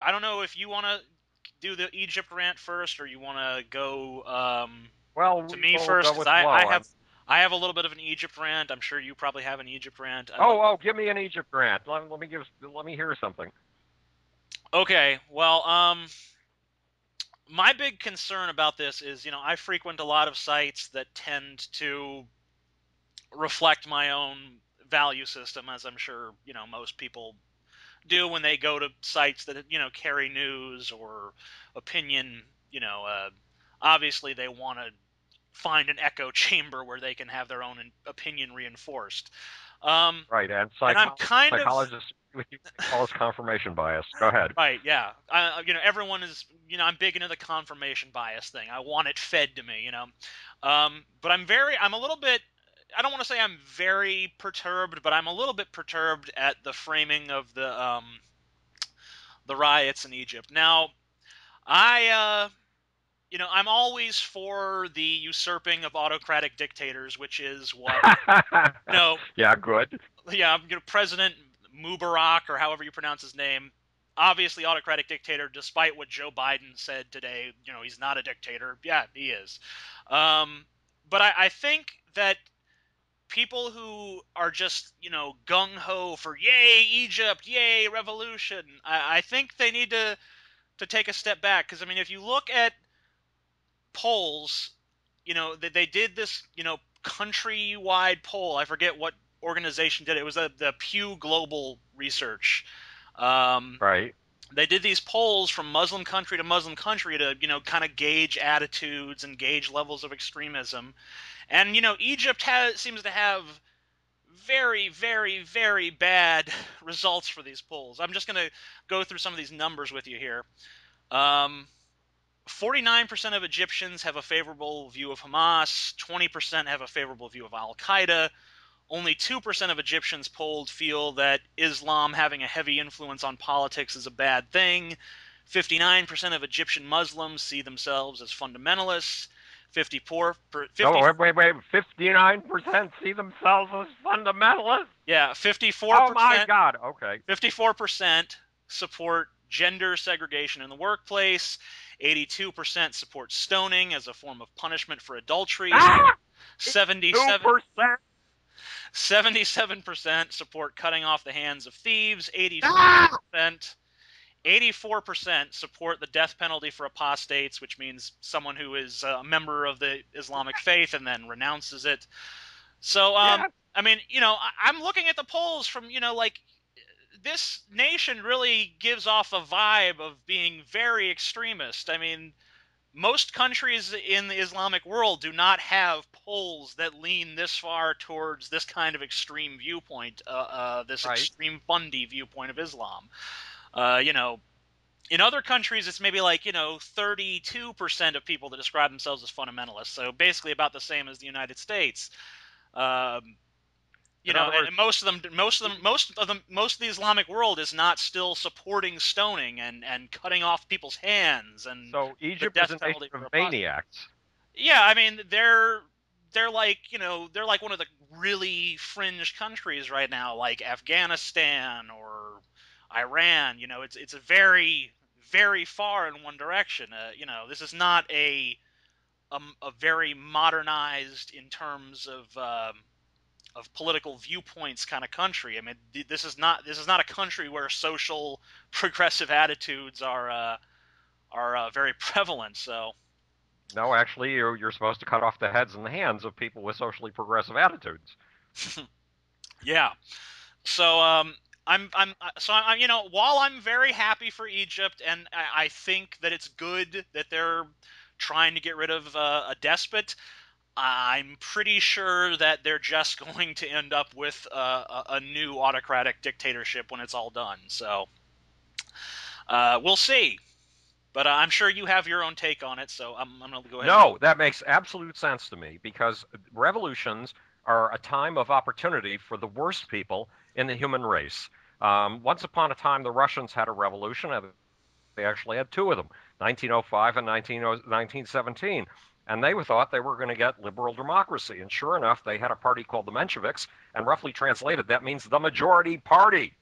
I don't know if you want to do the Egypt rant first, or you want to go um, well to me first. go with 'cause I, I have I have a little bit of an Egypt rant. I'm sure you probably have an Egypt rant. I Oh, oh, give me an Egypt rant. Let, let me give. Let me hear something. Okay, well, um, my big concern about this is, you know, I frequent a lot of sites that tend to reflect my own value system, as I'm sure, you know, most people do when they go to sites that, you know, carry news or opinion. You know, uh, obviously they want to find an echo chamber where they can have their own opinion reinforced. Um, Right, and, and I'm kind of psychologists call us confirmation bias. Go ahead. Right, yeah. I, you know, everyone is, you know, I'm big into the confirmation bias thing. I want it fed to me, you know. Um, but I'm very, I'm a little bit, I don't want to say I'm very perturbed, but I'm a little bit perturbed at the framing of the, um, the riots in Egypt. Now, I, uh, you know, I'm always for the usurping of autocratic dictators, which is what, you know, yeah, good. yeah, you know, President Mubarak or however you pronounce his name, obviously autocratic dictator. Despite what Joe Biden said today, you know, he's not a dictator. Yeah, he is. Um, but I, I think that people who are just you know gung ho for yay Egypt, yay revolution, I, I think they need to to take a step back because I mean, if you look at polls, you know, they, they did this, you know, countrywide poll. I forget what organization did it. It was a, the Pew Global Research. Um, Right. they did these polls from Muslim country to Muslim country to, you know, kind of gauge attitudes and gauge levels of extremism. And, you know, Egypt has, seems to have very, very, very bad results for these polls. I'm just going to go through some of these numbers with you here. Um, 49% of Egyptians have a favorable view of Hamas, 20% have a favorable view of Al Qaeda. Only 2% of Egyptians polled feel that Islam having a heavy influence on politics is a bad thing. 59% of Egyptian Muslims see themselves as fundamentalists. 54 per, 50, Oh, wait, wait, wait. Fifty-nine percent see themselves as fundamentalists. yeah, 54% Oh my God. Okay. 54% support gender segregation in the workplace. 82% support stoning as a form of punishment for adultery. Ah! 77 Two percent. 77% support cutting off the hands of thieves. 84% Ah! 84% support the death penalty for apostates, which means someone who is a member of the Islamic faith and then renounces it. So, um, Yeah. I mean, you know, I'm looking at the polls from, you know, like this nation really gives off a vibe of being very extremist. I mean, most countries in the Islamic world do not have polls that lean this far towards this kind of extreme viewpoint, uh, uh, this Right. extreme fundy viewpoint of Islam. Uh, you know, in other countries, it's maybe like you know, 32% of people that describe themselves as fundamentalists. So basically, about the same as the United States. Um, you In know, and most of them, most of them, most of them, most of the Islamic world is not still supporting stoning and and cutting off people's hands and So Egypt death is a penalty nation for of maniacs. yeah, I mean they're they're like you know they're like one of the really fringe countries right now, like Afghanistan or Iran. You know, it's it's a very very far in one direction. Uh, you know, this is not a um, a very modernized in terms of um, of political viewpoints kind of country. I mean, th- this is not this is not a country where social progressive attitudes are uh, are uh, very prevalent. So. No, actually, you're, you're supposed to cut off the heads and the hands of people with socially progressive attitudes. Yeah. So um, I'm I'm so I you know while I'm very happy for Egypt and I, I think that it's good that they're trying to get rid of uh, a despot. I'm pretty sure that they're just going to end up with uh, a, a new autocratic dictatorship when it's all done. So uh, we'll see. But uh, I'm sure you have your own take on it, so I'm, I'm going to go ahead. No, that makes absolute sense to me because revolutions are a time of opportunity for the worst people in the human race. Um, once upon a time, the Russians had a revolution. They actually had two of them, 1905 and 19, 1917. And they thought they were going to get liberal democracy. And sure enough, they had a party called the Mensheviks. And roughly translated, that means the majority party.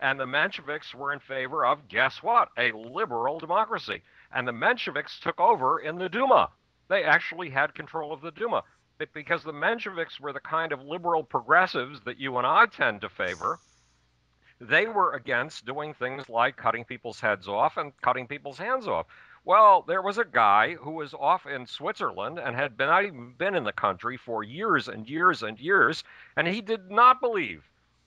And the Mensheviks were in favor of, guess what, a liberal democracy. And the Mensheviks took over in the Duma. They actually had control of the Duma because the Mensheviks were the kind of liberal progressives that you and I tend to favor. They were against doing things like cutting people's heads off and cutting people's hands off. Well, there was a guy who was off in Switzerland and had been, not even been in the country for years and years and years, and he did not believe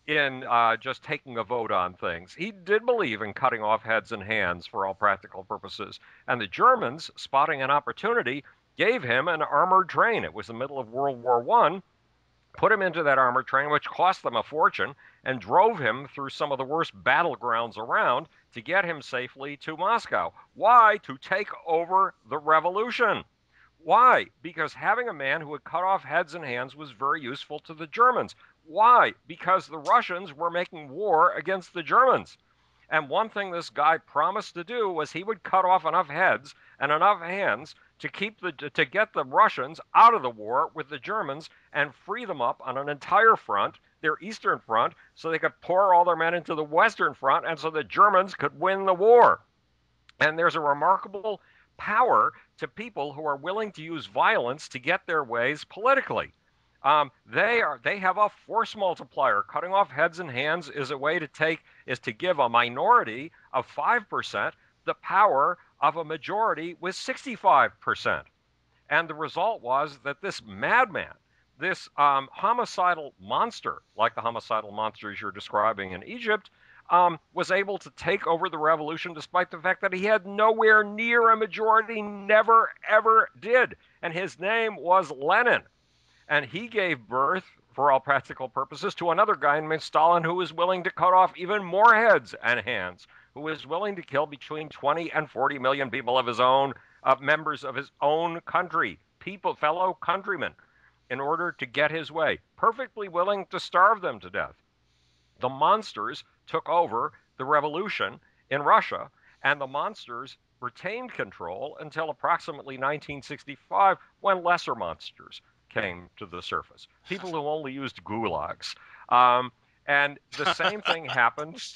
in uh, just taking a vote on things. He did believe in cutting off heads and hands for all practical purposes. And the Germans, spotting an opportunity, gave him an armored train. It was the middle of World War One. Put him into that armored train, which cost them a fortune, and drove him through some of the worst battlegrounds around to get him safely to Moscow. Why? To take over the revolution. Why? Because having a man who would cut off heads and hands was very useful to the Germans. Why? Because the Russians were making war against the Germans. And one thing this guy promised to do was he would cut off enough heads and enough hands to keep the to get the Russians out of the war with the Germans and free them up on an entire front, their eastern front, so they could pour all their men into the western front and so the Germans could win the war. And there's a remarkable power to people who are willing to use violence to get their ways politically. Um, they are they have a force multiplier. Cutting off heads and hands is a way to take is to give a minority of five percent the power of a majority with 65 percent. And the result was that this madman, this um, homicidal monster, like the homicidal monsters you're describing in Egypt, um, was able to take over the revolution despite the fact that he had nowhere near a majority, never ever did. And his name was Lenin. And he gave birth, for all practical purposes, to another guy named Stalin who was willing to cut off even more heads and hands, who was willing to kill between 20 and 40 million people of his own, uh, members of his own country, people, fellow countrymen, in order to get his way, perfectly willing to starve them to death. The monsters took over the revolution in Russia, and the monsters retained control until approximately 1965 when lesser monsters came to the surface. People who only used gulags. Um, and the same thing happened.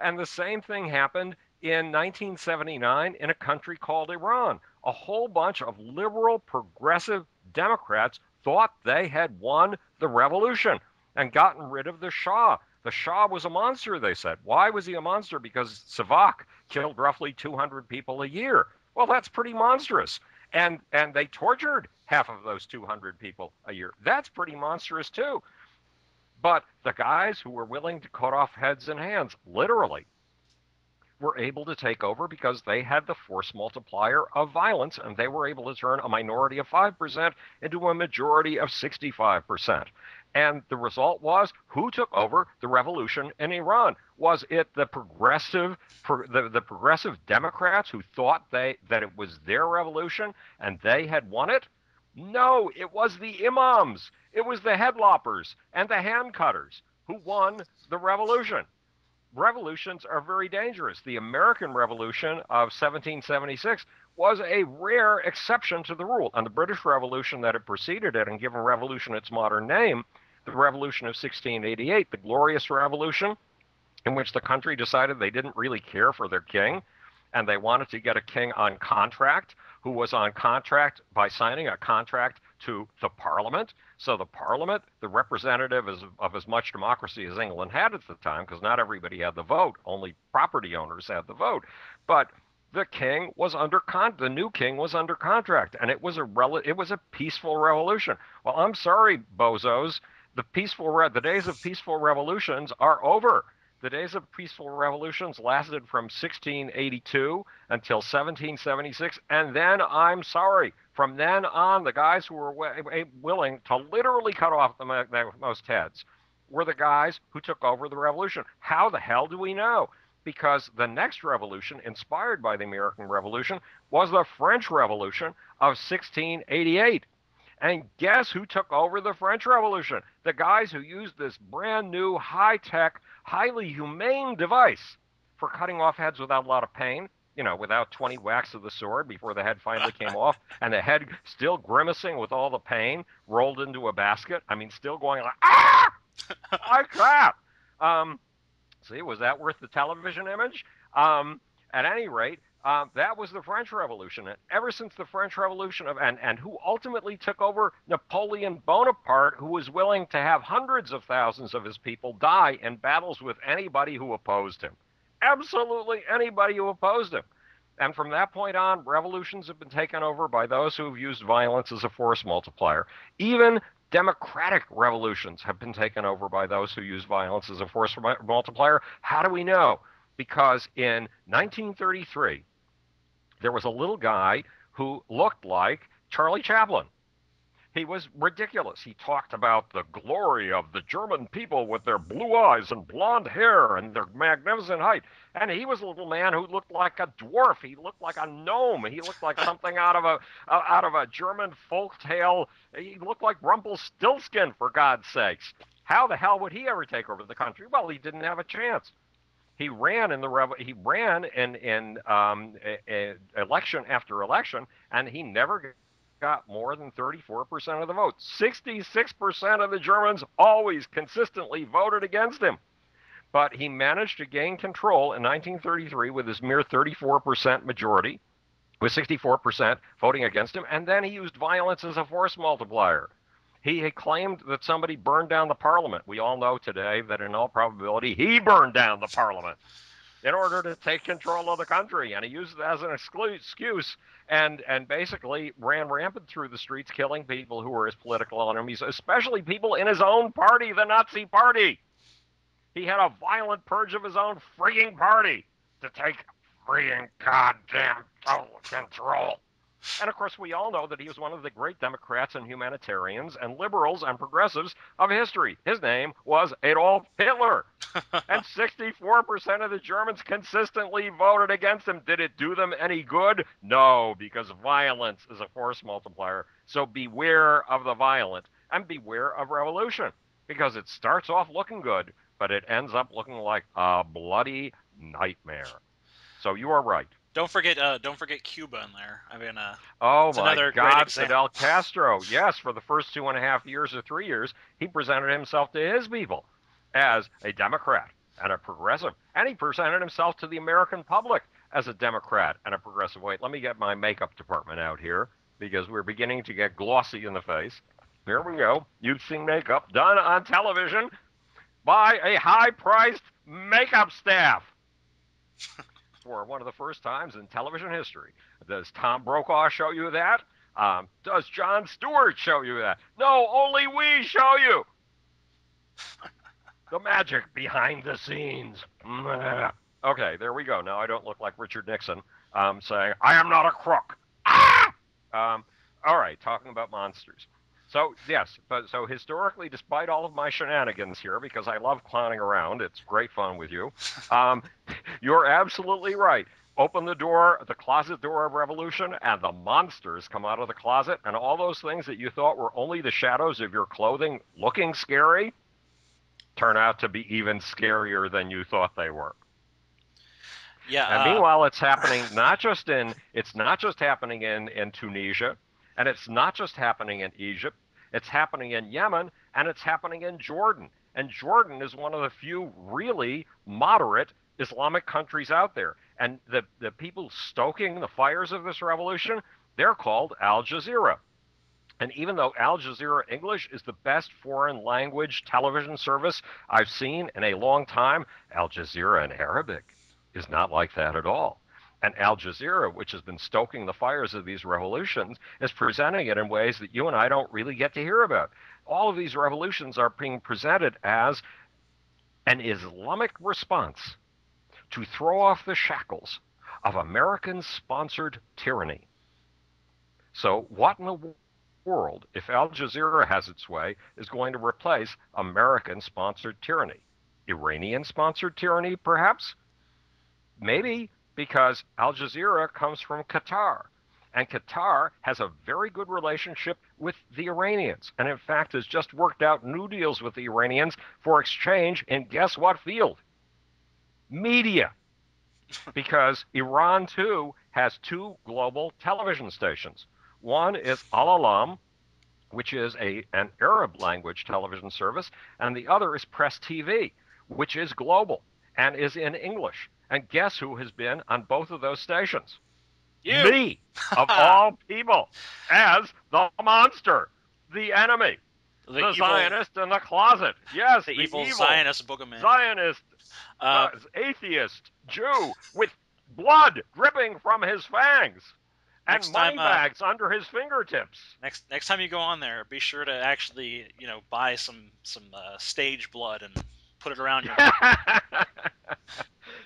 And the same thing happened in 1979 in a country called Iran. A whole bunch of liberal, progressive Democrats thought they had won the revolution and gotten rid of the Shah. The Shah was a monster, they said. Why was he a monster? Because Savak killed roughly 200 people a year. Well, that's pretty monstrous and and they tortured half of those 200 people a year. That's pretty monstrous too. But the guys who were willing to cut off heads and hands, literally, were able to take over because they had the force multiplier of violence and they were able to turn a minority of 5% into a majority of 65%. And the result was who took over the revolution in Iran? Was it the progressive, pro, the, the progressive Democrats who thought they that it was their revolution and they had won it? No, it was the imams, it was the headloppers and the hand cutters who won the revolution. Revolutions are very dangerous. The American Revolution of 1776 was a rare exception to the rule. And the British Revolution that had preceded it and given revolution its modern name the Revolution of 1688, the Glorious Revolution, in which the country decided they didn't really care for their king and they wanted to get a king on contract who was on contract by signing a contract to the parliament. So the parliament, the representative of as much democracy as England had at the time, because not everybody had the vote, only property owners had the vote. But the king was under con the new king was under contract and it was a rel- it was a peaceful revolution. Well, I'm sorry, bozos the peaceful re- the days of peaceful revolutions are over. The days of peaceful revolutions lasted from 1682 until 1776, and then I'm sorry. From then on, the guys who were willing to literally cut off the most heads were the guys who took over the revolution. How the hell do we know? Because the next revolution, inspired by the American Revolution, was the French Revolution of 1688. And guess who took over the French Revolution? The guys who used this brand new, high tech, highly humane device for cutting off heads without a lot of pain, you know, without 20 whacks of the sword before the head finally came off, and the head still grimacing with all the pain, rolled into a basket. I mean, still going like, ah! My crap! Um, See, was that worth the television image? Um, at any rate, um, that was the French Revolution. And ever since the French Revolution, of, and, and who ultimately took over Napoleon Bonaparte, who was willing to have hundreds of thousands of his people die in battles with anybody who opposed him. Absolutely anybody who opposed him. And from that point on, revolutions have been taken over by those who have used violence as a force multiplier. Even democratic revolutions have been taken over by those who use violence as a force multiplier. How do we know? Because in 1933, there was a little guy who looked like Charlie Chaplin. He was ridiculous. He talked about the glory of the German people with their blue eyes and blonde hair and their magnificent height. And he was a little man who looked like a dwarf. He looked like a gnome. He looked like something out of a out of a German folk tale. He looked like Rumpelstiltskin, for God's sakes. How the hell would he ever take over the country? Well, he didn't have a chance. He ran in the he ran in in um, a, a election after election, and he never got more than 34% of the vote. 66% of the Germans always consistently voted against him. But he managed to gain control in 1933 with his mere 34% majority, with 64% voting against him, and then he used violence as a force multiplier. He had claimed that somebody burned down the parliament. We all know today that in all probability he burned down the parliament in order to take control of the country. And he used it as an excuse and, and basically ran rampant through the streets, killing people who were his political enemies, especially people in his own party, the Nazi Party. He had a violent purge of his own freaking party to take freaking goddamn total control. And of course, we all know that he was one of the great Democrats and humanitarians and liberals and progressives of history. His name was Adolf Hitler. and 64% of the Germans consistently voted against him. Did it do them any good? No, because violence is a force multiplier. So beware of the violent and beware of revolution because it starts off looking good, but it ends up looking like a bloody nightmare. So you are right. Don't forget, uh, don't forget Cuba in there. I mean, uh, oh my God, Fidel Castro. Yes, for the first two and a half years or three years, he presented himself to his people as a Democrat and a progressive, and he presented himself to the American public as a Democrat and a progressive. Wait, let me get my makeup department out here because we're beginning to get glossy in the face. Here we go. You've seen makeup done on television by a high-priced makeup staff. for one of the first times in television history. Does Tom Brokaw show you that? Um, does Jon Stewart show you that? No, only we show you. the magic behind the scenes. okay, there we go. Now I don't look like Richard Nixon um, saying, I am not a crook. Ah! Um, all right, talking about monsters. So yes, but so historically, despite all of my shenanigans here, because I love clowning around, it's great fun with you. Um, you're absolutely right. Open the door, the closet door of revolution, and the monsters come out of the closet, and all those things that you thought were only the shadows of your clothing looking scary turn out to be even scarier than you thought they were. Yeah. And uh, meanwhile, it's happening not just in it's not just happening in in Tunisia, and it's not just happening in Egypt. It's happening in Yemen and it's happening in Jordan. And Jordan is one of the few really moderate Islamic countries out there. And the, the people stoking the fires of this revolution, they're called Al Jazeera. And even though Al Jazeera English is the best foreign language television service I've seen in a long time, Al Jazeera in Arabic is not like that at all. And Al Jazeera, which has been stoking the fires of these revolutions, is presenting it in ways that you and I don't really get to hear about. All of these revolutions are being presented as an Islamic response to throw off the shackles of American sponsored tyranny. So, what in the world, if Al Jazeera has its way, is going to replace American sponsored tyranny? Iranian sponsored tyranny, perhaps? Maybe because Al Jazeera comes from Qatar. And Qatar has a very good relationship with the Iranians. And in fact, has just worked out new deals with the Iranians for exchange in guess what field? Media. because Iran, too, has two global television stations. One is Al Alam, which is a, an Arab language television service, and the other is Press TV, which is global. and is in English. And guess who has been on both of those stations? You. Me, of all people, as the monster, the enemy, the, the, evil, Zionist in the closet. Yes, the, the evil, Zionist boogeyman. Zionist, Uh, uh, atheist, Jew, with blood dripping from his fangs and money time, uh, bags under his fingertips. next next time you go on there, be sure to actually you know buy some some uh, stage blood and put it around your.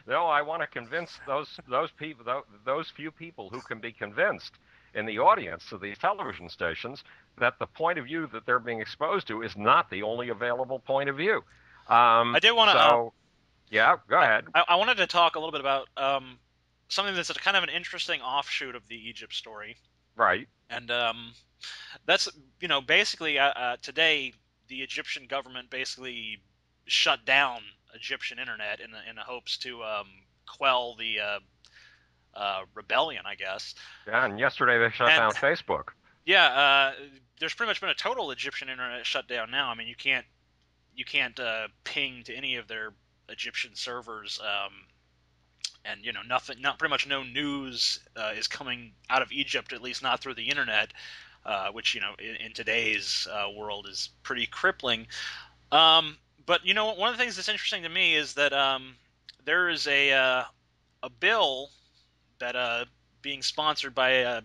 no, I want to convince those those people those, those few people who can be convinced in the audience of these television stations that the point of view that they're being exposed to is not the only available point of view. Um, I did wanna, uh, So, yeah, go ahead. I, I wanted to talk a little bit about um, something that's kind of an interesting offshoot of the Egypt story, Right. and um, that's you know basically uh, uh, today the Egyptian government basically shut down Egyptian internet in the, in the hopes to um, quell the uh, uh, rebellion, I guess. Yeah, and yesterday they shut And- down Facebook. Yeah, uh, there's pretty much been a total Egyptian internet shutdown now. I mean, you can't you can't uh, ping to any of their Egyptian servers, um, and you know nothing, not pretty much no news uh, is coming out of Egypt, at least not through the internet, uh, which you know in, in today's uh, world is pretty crippling. Um, but you know, one of the things that's interesting to me is that um, there is a uh, a bill that uh, being sponsored by uh,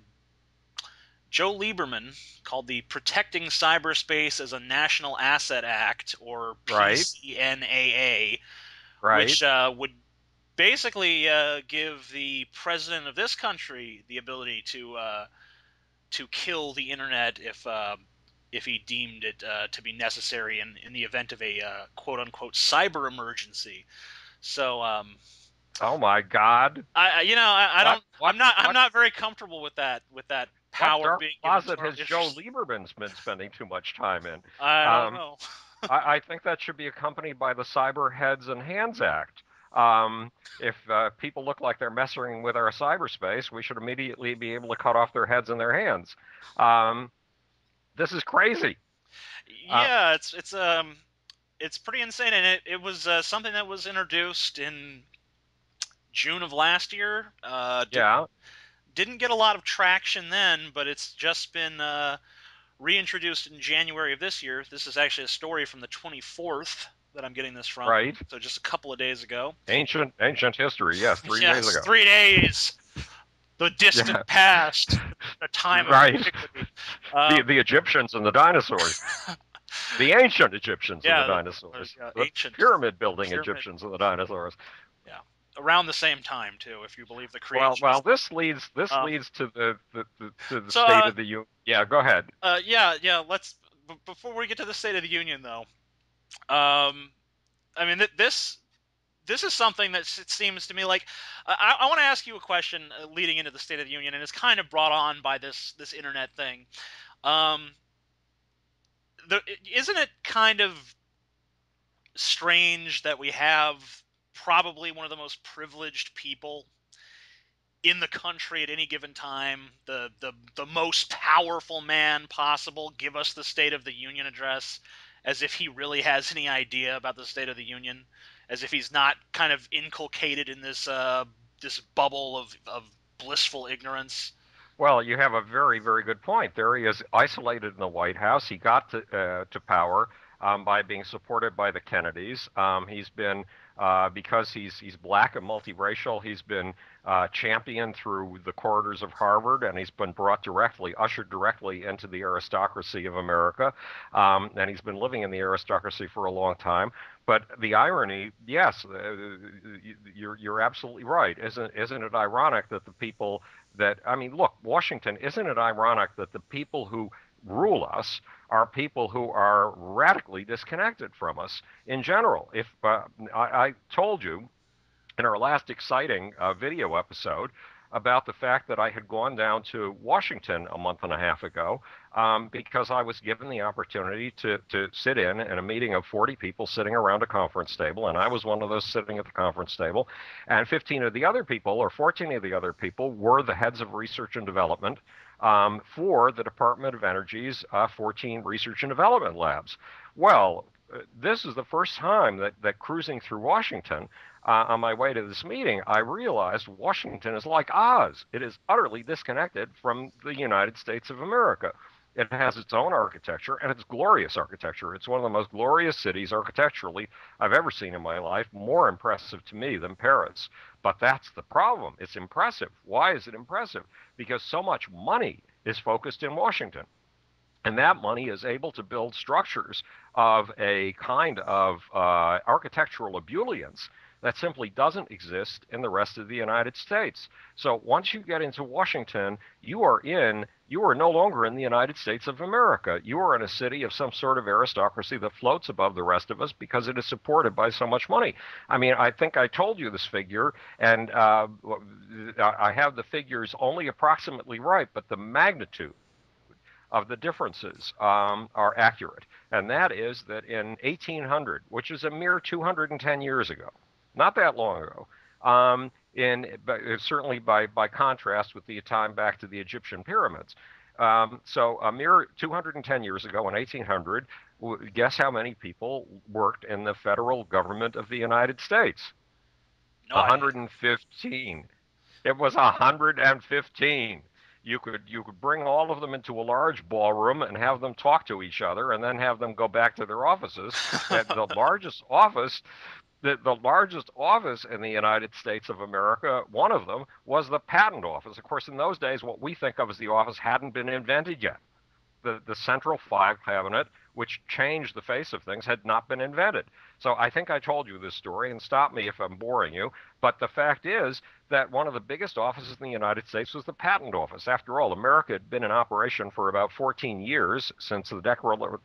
Joe Lieberman called the Protecting Cyberspace as a National Asset Act, or. PCNAA, Right. which uh, would basically uh, give the president of this country the ability to uh, to kill the internet if uh, if he deemed it uh, to be necessary in, in the event of a uh, quote unquote cyber emergency. So um, oh my God. I you know I, I don't what- I'm not I'm what- not very comfortable with that with that power what being closet has Joe Lieberman's been spending too much time in? I don't um, know. I, I think that should be accompanied by the Cyber Heads and Hands Act. Um, if uh, people look like they're messing with our cyberspace, we should immediately be able to cut off their heads and their hands. Um, this is crazy. uh, Yeah, it's it's um it's pretty insane, and it it was uh, something that was introduced in June of last year. Uh, di- Yeah. didn't get a lot of traction then, but it's just been uh, reintroduced in January of this year. This is actually a story from the 24th that I'm getting this from. Right. So just a couple of days ago. Ancient ancient history. Yes, three yes, days ago. Three days. The distant Yeah. past. The time of Right. antiquity. the, Um, the Egyptians and the dinosaurs. the ancient Egyptians Yeah, and the the- dinosaurs. uh, the ancient pyramid building pyramid. Egyptians and the dinosaurs. Yeah, around the same time too, if you believe the Well, creation. well, this leads this Um, leads to the, the, the to the So, state uh, of the union. Yeah, go ahead. Uh, yeah, yeah. Let's b- before we get to the State of the Union, though. Um, I mean, th- this this is something that seems to me like I, I want to ask you a question uh, leading into the State of the Union, and it's kind of brought on by this this internet thing. Um, the, isn't it kind of strange that we have probably one of the most privileged people in the country at any given time, the the the most powerful man possible, give us the State of the Union address, as if he really has any idea about the State of the Union, as if he's not kind of inculcated in this uh, this bubble of of blissful ignorance. Well, you have a very, very good point. There he is, isolated in the White House. He got to uh, to power um, by being supported by the Kennedys. Um, he's been uh, because he's he's black and multiracial. He's been uh, championed through the corridors of Harvard, and he's been brought directly, ushered directly into the aristocracy of America. Um, and he's been living in the aristocracy for a long time. But the irony, yes, uh, you're you're absolutely right. Isn't isn't it ironic that the people that I mean, look, Washington, isn't it ironic that the people who rule us are people who are radically disconnected from us in general? If uh, I, I told you in our last exciting uh, video episode about the fact that I had gone down to Washington a month and a half ago um, because I was given the opportunity to, to sit in in a meeting of 40 people sitting around a conference table, and I was one of those sitting at the conference table. And 15 of the other people, or 14 of the other people, were the heads of research and development um, for the Department of Energy's uh, 14 research and development labs. Well, this is the first time that, that cruising through Washington uh, on my way to this meeting, I realized Washington is like Oz. It is utterly disconnected from the United States of America. It has its own architecture, and it's glorious architecture. It's one of the most glorious cities architecturally I've ever seen in my life, more impressive to me than Paris. But that's the problem. It's impressive. Why is it impressive? Because so much money is focused in Washington. And that money is able to build structures of a kind of uh, architectural ebullience that simply doesn't exist in the rest of the United States. So once you get into Washington, you are in you are no longer in the United States of America. You are in a city of some sort of aristocracy that floats above the rest of us because it is supported by so much money. I mean, I think I told you this figure, and uh, I have the figures only approximately right, but the magnitude of the differences um, are accurate. And that is that in 1800, which is a mere 210 years ago, not that long ago, um, in certainly by by contrast with the time back to the Egyptian pyramids. Um, so a mere 210 years ago, in 1800, guess how many people worked in the federal government of the United States? No 115. It was 115 you could you could bring all of them into a large ballroom and have them talk to each other and then have them go back to their offices the largest office the, the largest office in the United States of America, one of them, was the patent office. Of course, in those days, what we think of as the office hadn't been invented yet. The, the central file cabinet, which changed the face of things, had not been invented. So I think I told you this story, and stop me if I'm boring you. But the fact is that one of the biggest offices in the United States was the Patent Office. After all, America had been in operation for about 14 years since the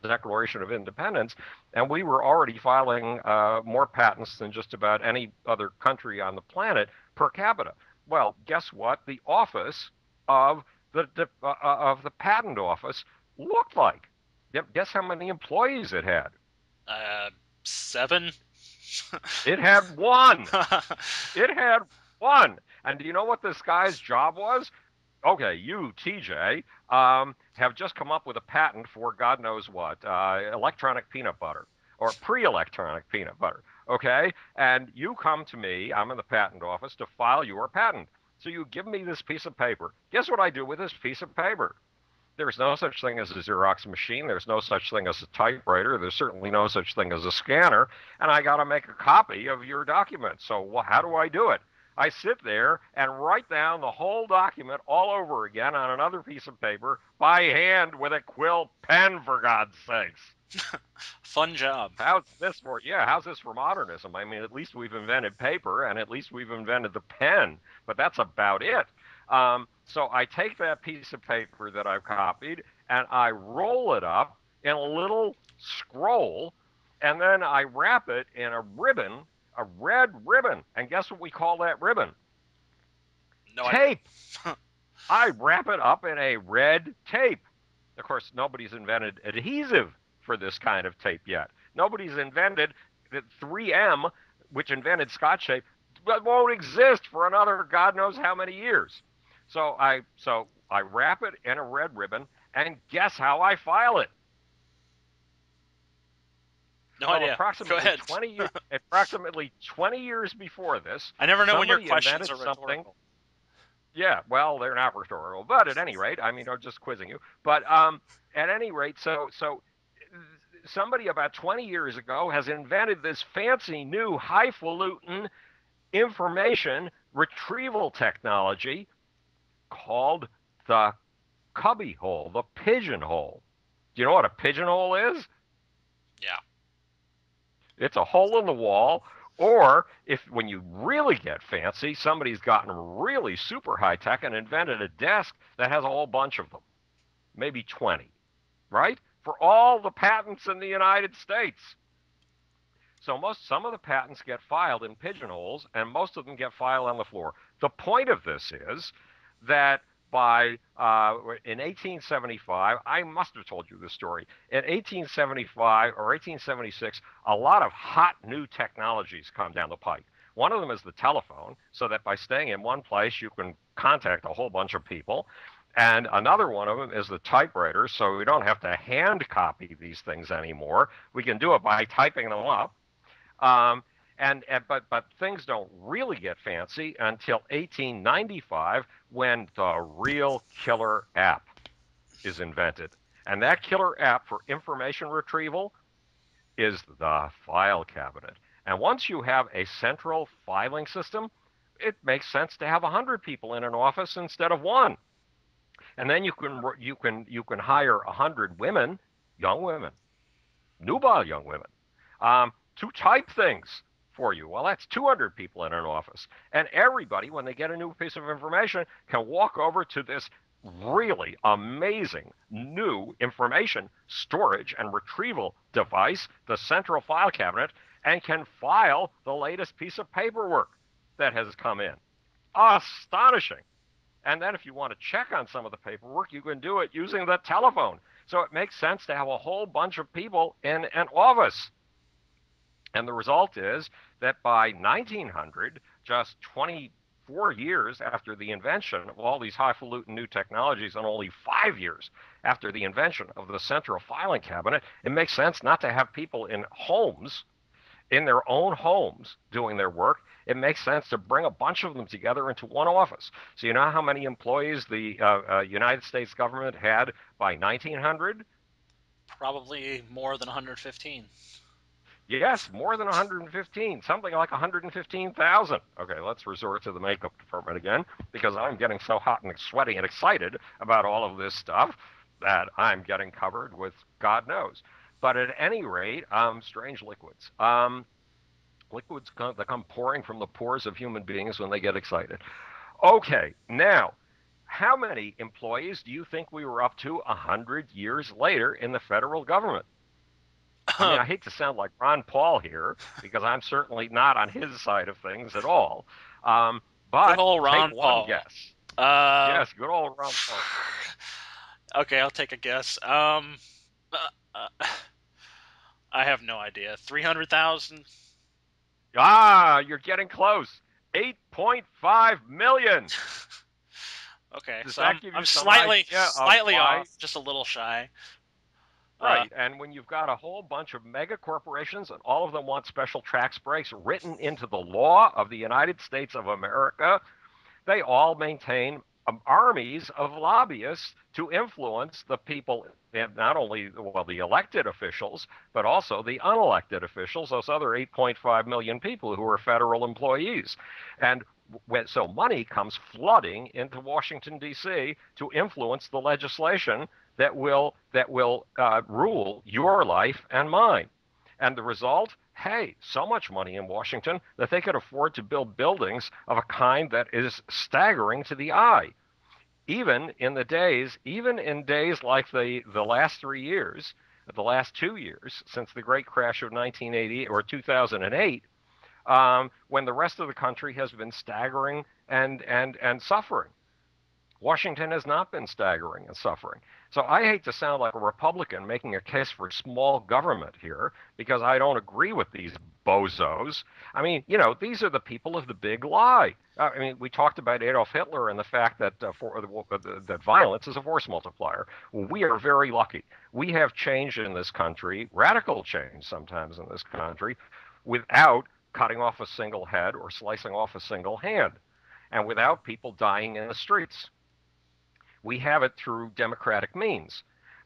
Declaration of Independence, and we were already filing uh, more patents than just about any other country on the planet per capita. Well, guess what? The office of the uh, of the Patent Office looked like. Guess how many employees it had? Uh, seven. it had one. it had one. And do you know what this guy's job was? Okay, you, TJ, um, have just come up with a patent for God knows what, uh, electronic peanut butter or pre-electronic peanut butter. Okay, and you come to me. I'm in the patent office to file your patent. So you give me this piece of paper. Guess what I do with this piece of paper? There's no such thing as a Xerox machine. There's no such thing as a typewriter. There's certainly no such thing as a scanner. And I got to make a copy of your document. So well, how do I do it? I sit there and write down the whole document all over again on another piece of paper by hand with a quill pen, for God's sakes. Fun job. How's this for? Yeah, how's this for modernism? I mean, at least we've invented paper, and at least we've invented the pen, but that's about it. Um, so I take that piece of paper that I've copied and I roll it up in a little scroll, and then I wrap it in a ribbon, a red ribbon. And guess what we call that ribbon? No, tape. I, I wrap it up in a red tape. Of course, nobody's invented adhesive for this kind of tape yet. Nobody's invented the 3M, which invented Scotch tape, but won't exist for another God knows how many years. So I so I wrap it in a red ribbon, and guess how I file it? No well, idea. Approximately Go ahead. 20 years, approximately 20 years before this, I never know when your questions are invented something- Yeah, well, they're not rhetorical, but at any rate, I mean, I'm just quizzing you. But um, at any rate, so so somebody about 20 years ago has invented this fancy new highfalutin information retrieval technology called the cubbyhole, the pigeonhole. Do you know what a pigeonhole is? It's a hole in the wall, or if when you really get fancy, somebody's gotten really super high tech and invented a desk that has a whole bunch of them, maybe 20, right? For all the patents in the United States. So most some of the patents get filed in pigeonholes, and most of them get filed on the floor. The point of this is that by uh, in 1875, I must have told you this story. In 1875 or 1876, a lot of hot new technologies come down the pike. One of them is the telephone, so that by staying in one place, you can contact a whole bunch of people. And another one of them is the typewriter, so we don't have to hand copy these things anymore. We can do it by typing them up. Um, and, and, but but things don't really get fancy until 1895 when the real killer app is invented. And that killer app for information retrieval is the file cabinet. And once you have a central filing system, it makes sense to have 100 people in an office instead of one. And then you can you can you can hire 100 women, young women, nubile young women, um, to type things for you. Well, that's 200 people in an office. And everybody, when they get a new piece of information, can walk over to this really amazing new information storage and retrieval device, the central file cabinet, and can file the latest piece of paperwork that has come in. Astonishing. And then if you want to check on some of the paperwork, you can do it using the telephone. So it makes sense to have a whole bunch of people in an office. And the result is that by 1900, just 24 years after the invention of all these highfalutin new technologies, and only five years after the invention of the central filing cabinet, it makes sense not to have people in homes, in their own homes, doing their work. It makes sense to bring a bunch of them together into one office. So, you know how many employees the uh, uh, United States government had by 1900? Probably more than 115. Yes, more than 115, something like 115,000. Okay, let's resort to the makeup department again because I'm getting so hot and sweaty and excited about all of this stuff that I'm getting covered with God knows. But at any rate, um, strange liquids. Um, liquids come, that come pouring from the pores of human beings when they get excited. Okay, now, how many employees do you think we were up to 100 years later in the federal government? I mean, I hate to sound like Ron Paul here because I'm certainly not on his side of things at all. Um, but good old Ron take Paul. one guess. Uh, yes, good old Ron Paul. Okay, I'll take a guess. Um, uh, uh, I have no idea. Three hundred thousand. Ah, you're getting close. Eight point five million. okay, Does so I'm, I'm slightly, slightly off, just a little shy. Uh, Right, and when you've got a whole bunch of mega corporations and all of them want special tax breaks written into the law of the United States of America, they all maintain um, armies of lobbyists to influence the people, and not only well the elected officials, but also the unelected officials, those other 8.5 million people who are federal employees, and when, so money comes flooding into Washington D.C. to influence the legislation that will that will uh, rule your life and mine. And the result, hey, so much money in Washington that they could afford to build buildings of a kind that is staggering to the eye. Even in the days, even in days like the, the last three years, the last two years since the great crash of 1980 or 2008, um, when the rest of the country has been staggering and, and, and suffering. Washington has not been staggering and suffering. So I hate to sound like a Republican making a case for small government here because I don't agree with these bozos. I mean, you know, these are the people of the big lie. Uh, I mean, we talked about Adolf Hitler and the fact that uh, for, uh, that violence is a force multiplier. We are very lucky. We have change in this country, radical change sometimes in this country, without cutting off a single head or slicing off a single hand, and without people dying in the streets we have it through democratic means.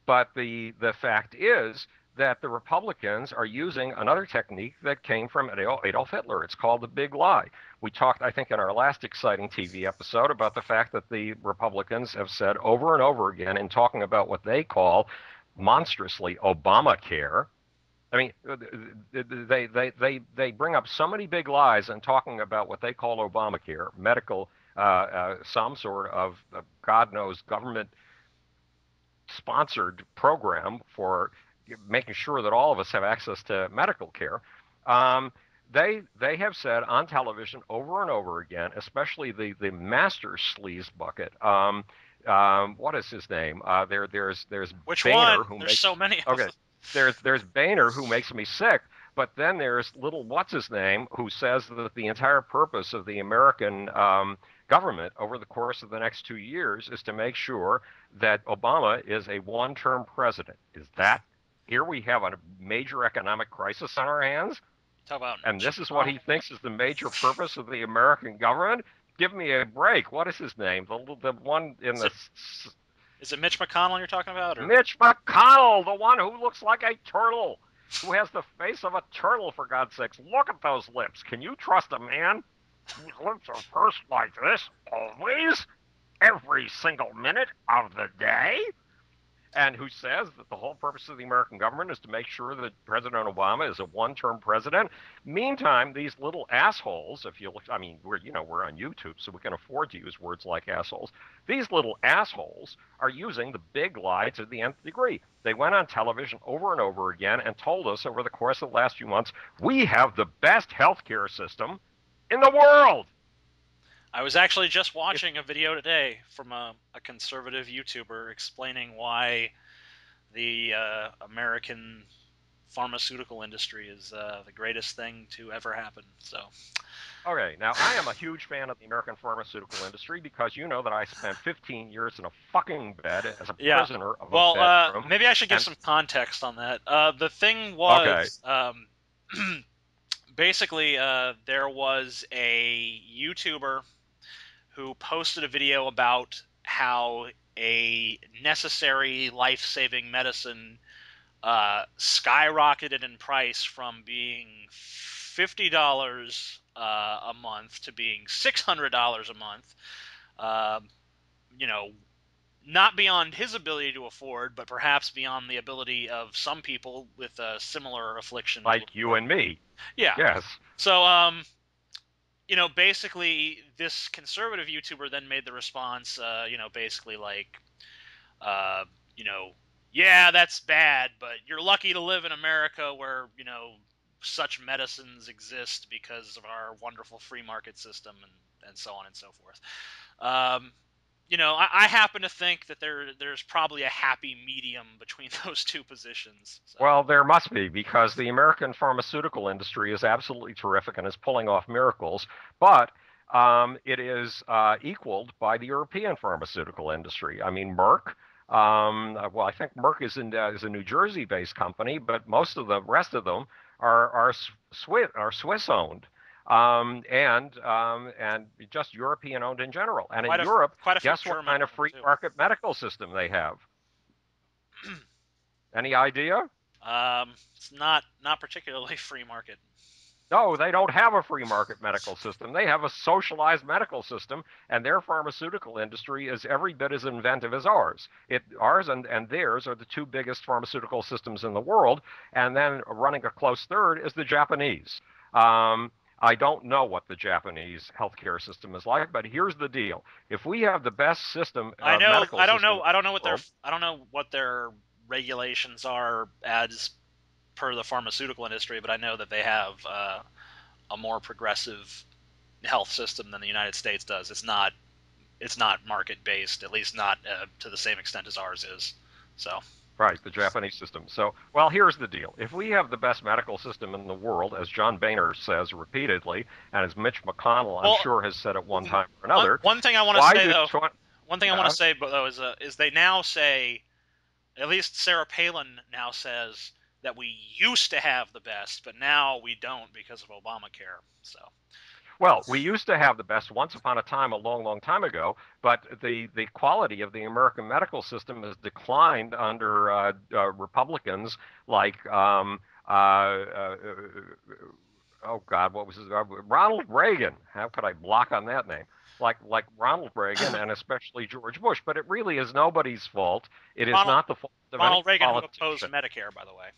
But the, the fact is that the Republicans are using another technique that came from Adolf Hitler. It's called the big lie. We talked, I think, in our last exciting TV episode about the fact that the Republicans have said over and over again in talking about what they call monstrously Obamacare. I mean, they, they, they, they bring up so many big lies in talking about what they call Obamacare, medical uh, uh, some sort of, uh, God knows, government sponsored program for making sure that all of us have access to medical care. Um, they they have said on television over and over again, especially the the master sleaze bucket. Um, um, what is his name? Uh, there there's there's Which Boehner, one? Who There's makes, so many. okay, there's there's Boehner who makes me sick. But then there's little what's his name who says that the entire purpose of the American um, government over the course of the next two years is to make sure that Obama is a one term president. Is that here we have a major economic crisis on our hands? Talk about and this is what he thinks is the major purpose of the American government? Give me a break. What is his name? The, the one in is the. It, is it Mitch McConnell you're talking about? Or? Mitch McConnell, the one who looks like a turtle, who has the face of a turtle, for God's sakes. Look at those lips. Can you trust a man whose lips are pursed like this always? Every single minute of the day? and who says that the whole purpose of the American government is to make sure that President Obama is a one-term president. Meantime, these little assholes, if you look, I mean, we're you know we're on YouTube, so we can afford to use words like assholes. These little assholes are using the big lie to the nth degree. They went on television over and over again and told us over the course of the last few months, we have the best healthcare system in the world. I was actually just watching a video today from a, a conservative YouTuber explaining why the uh, American pharmaceutical industry is uh, the greatest thing to ever happen. So. Okay, now I am a huge fan of the American pharmaceutical industry because you know that I spent 15 years in a fucking bed as a yeah. prisoner of well, a bedroom. Uh, maybe I should give and... some context on that. Uh, the thing was, okay. um, basically, uh, there was a YouTuber who posted a video about how a necessary life saving medicine uh, skyrocketed in price from being $50 uh, a month to being $600 a month. Uh, you know, not beyond his ability to afford, but perhaps beyond the ability of some people with a similar affliction. Like you and me. Yeah. Yes. So, um, you know, basically, this conservative YouTuber then made the response, uh, you know, basically like, uh, you know, yeah, that's bad, but you're lucky to live in America where, you know, such medicines exist because of our wonderful free market system and, and so on and so forth. Um, you know, I, I, happen to think that there there's probably a happy medium between those two positions. So. Well, there must be because the American pharmaceutical industry is absolutely terrific and is pulling off miracles, but um, it is uh, equaled by the European pharmaceutical industry. I mean, Merck. Um, well, I think Merck is in uh, is a New Jersey-based company, but most of the rest of them are are Swiss are Swiss owned um, and um, and just European owned in general. And quite in a, Europe, guess what kind of free too. market medical system they have? Any idea? Um, it's not not particularly free market. No, they don't have a free market medical system. They have a socialized medical system, and their pharmaceutical industry is every bit as inventive as ours. It, ours and, and theirs are the two biggest pharmaceutical systems in the world, and then running a close third is the Japanese. Um, I don't know what the Japanese healthcare system is like, but here's the deal: if we have the best system, uh, I know, I don't know, I don't know what their, I don't know what their regulations are as per the pharmaceutical industry, but I know that they have uh, a more progressive health system than the United States does. It's not, it's not market based, at least not uh, to the same extent as ours is. So. Right, the Japanese system. So, well, here's the deal. If we have the best medical system in the world, as John Boehner says repeatedly, and as Mitch McConnell, I'm well, sure, has said at one time or another. One, one thing I want to say, though, one thing I want to say, though, is, uh, is they now say, at least Sarah Palin now says that we used to have the best, but now we don't because of Obamacare. So. Well, we used to have the best once upon a time, a long, long time ago, but the, the quality of the American medical system has declined under uh, uh, Republicans like, um, uh, uh oh God, what was his Ronald Reagan. How could I block on that name? Like like Ronald Reagan and especially George Bush. But it really is nobody's fault. It is Ronald, not the fault of Ronald Reagan opposed Medicare, by the way.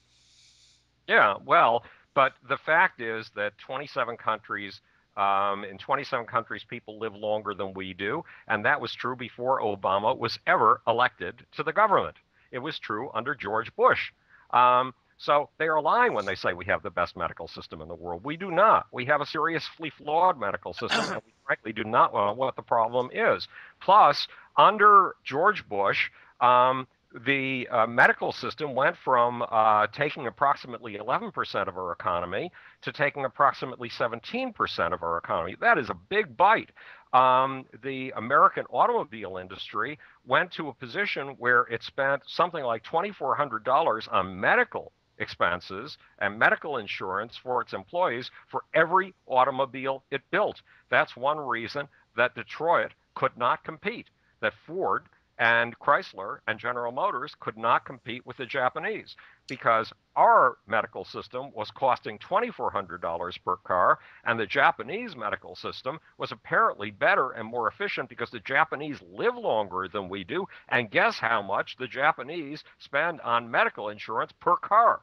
Yeah, well, but the fact is that 27 countries um, in 27 countries, people live longer than we do, and that was true before Obama was ever elected to the government. It was true under George Bush. Um, so they are lying when they say we have the best medical system in the world. We do not. We have a seriously flawed medical system, and we frankly do not know what the problem is. Plus, under George Bush, um, the uh, medical system went from uh, taking approximately 11% of our economy to taking approximately 17% of our economy. That is a big bite. um, the American automobile industry went to a position where it spent something like $2,400 on medical expenses and medical insurance for its employees for every automobile it built. That's one reason that Detroit could not compete, that Ford and Chrysler and General Motors could not compete with the Japanese because our medical system was costing $2,400 per car, and the Japanese medical system was apparently better and more efficient because the Japanese live longer than we do. And guess how much the Japanese spend on medical insurance per car?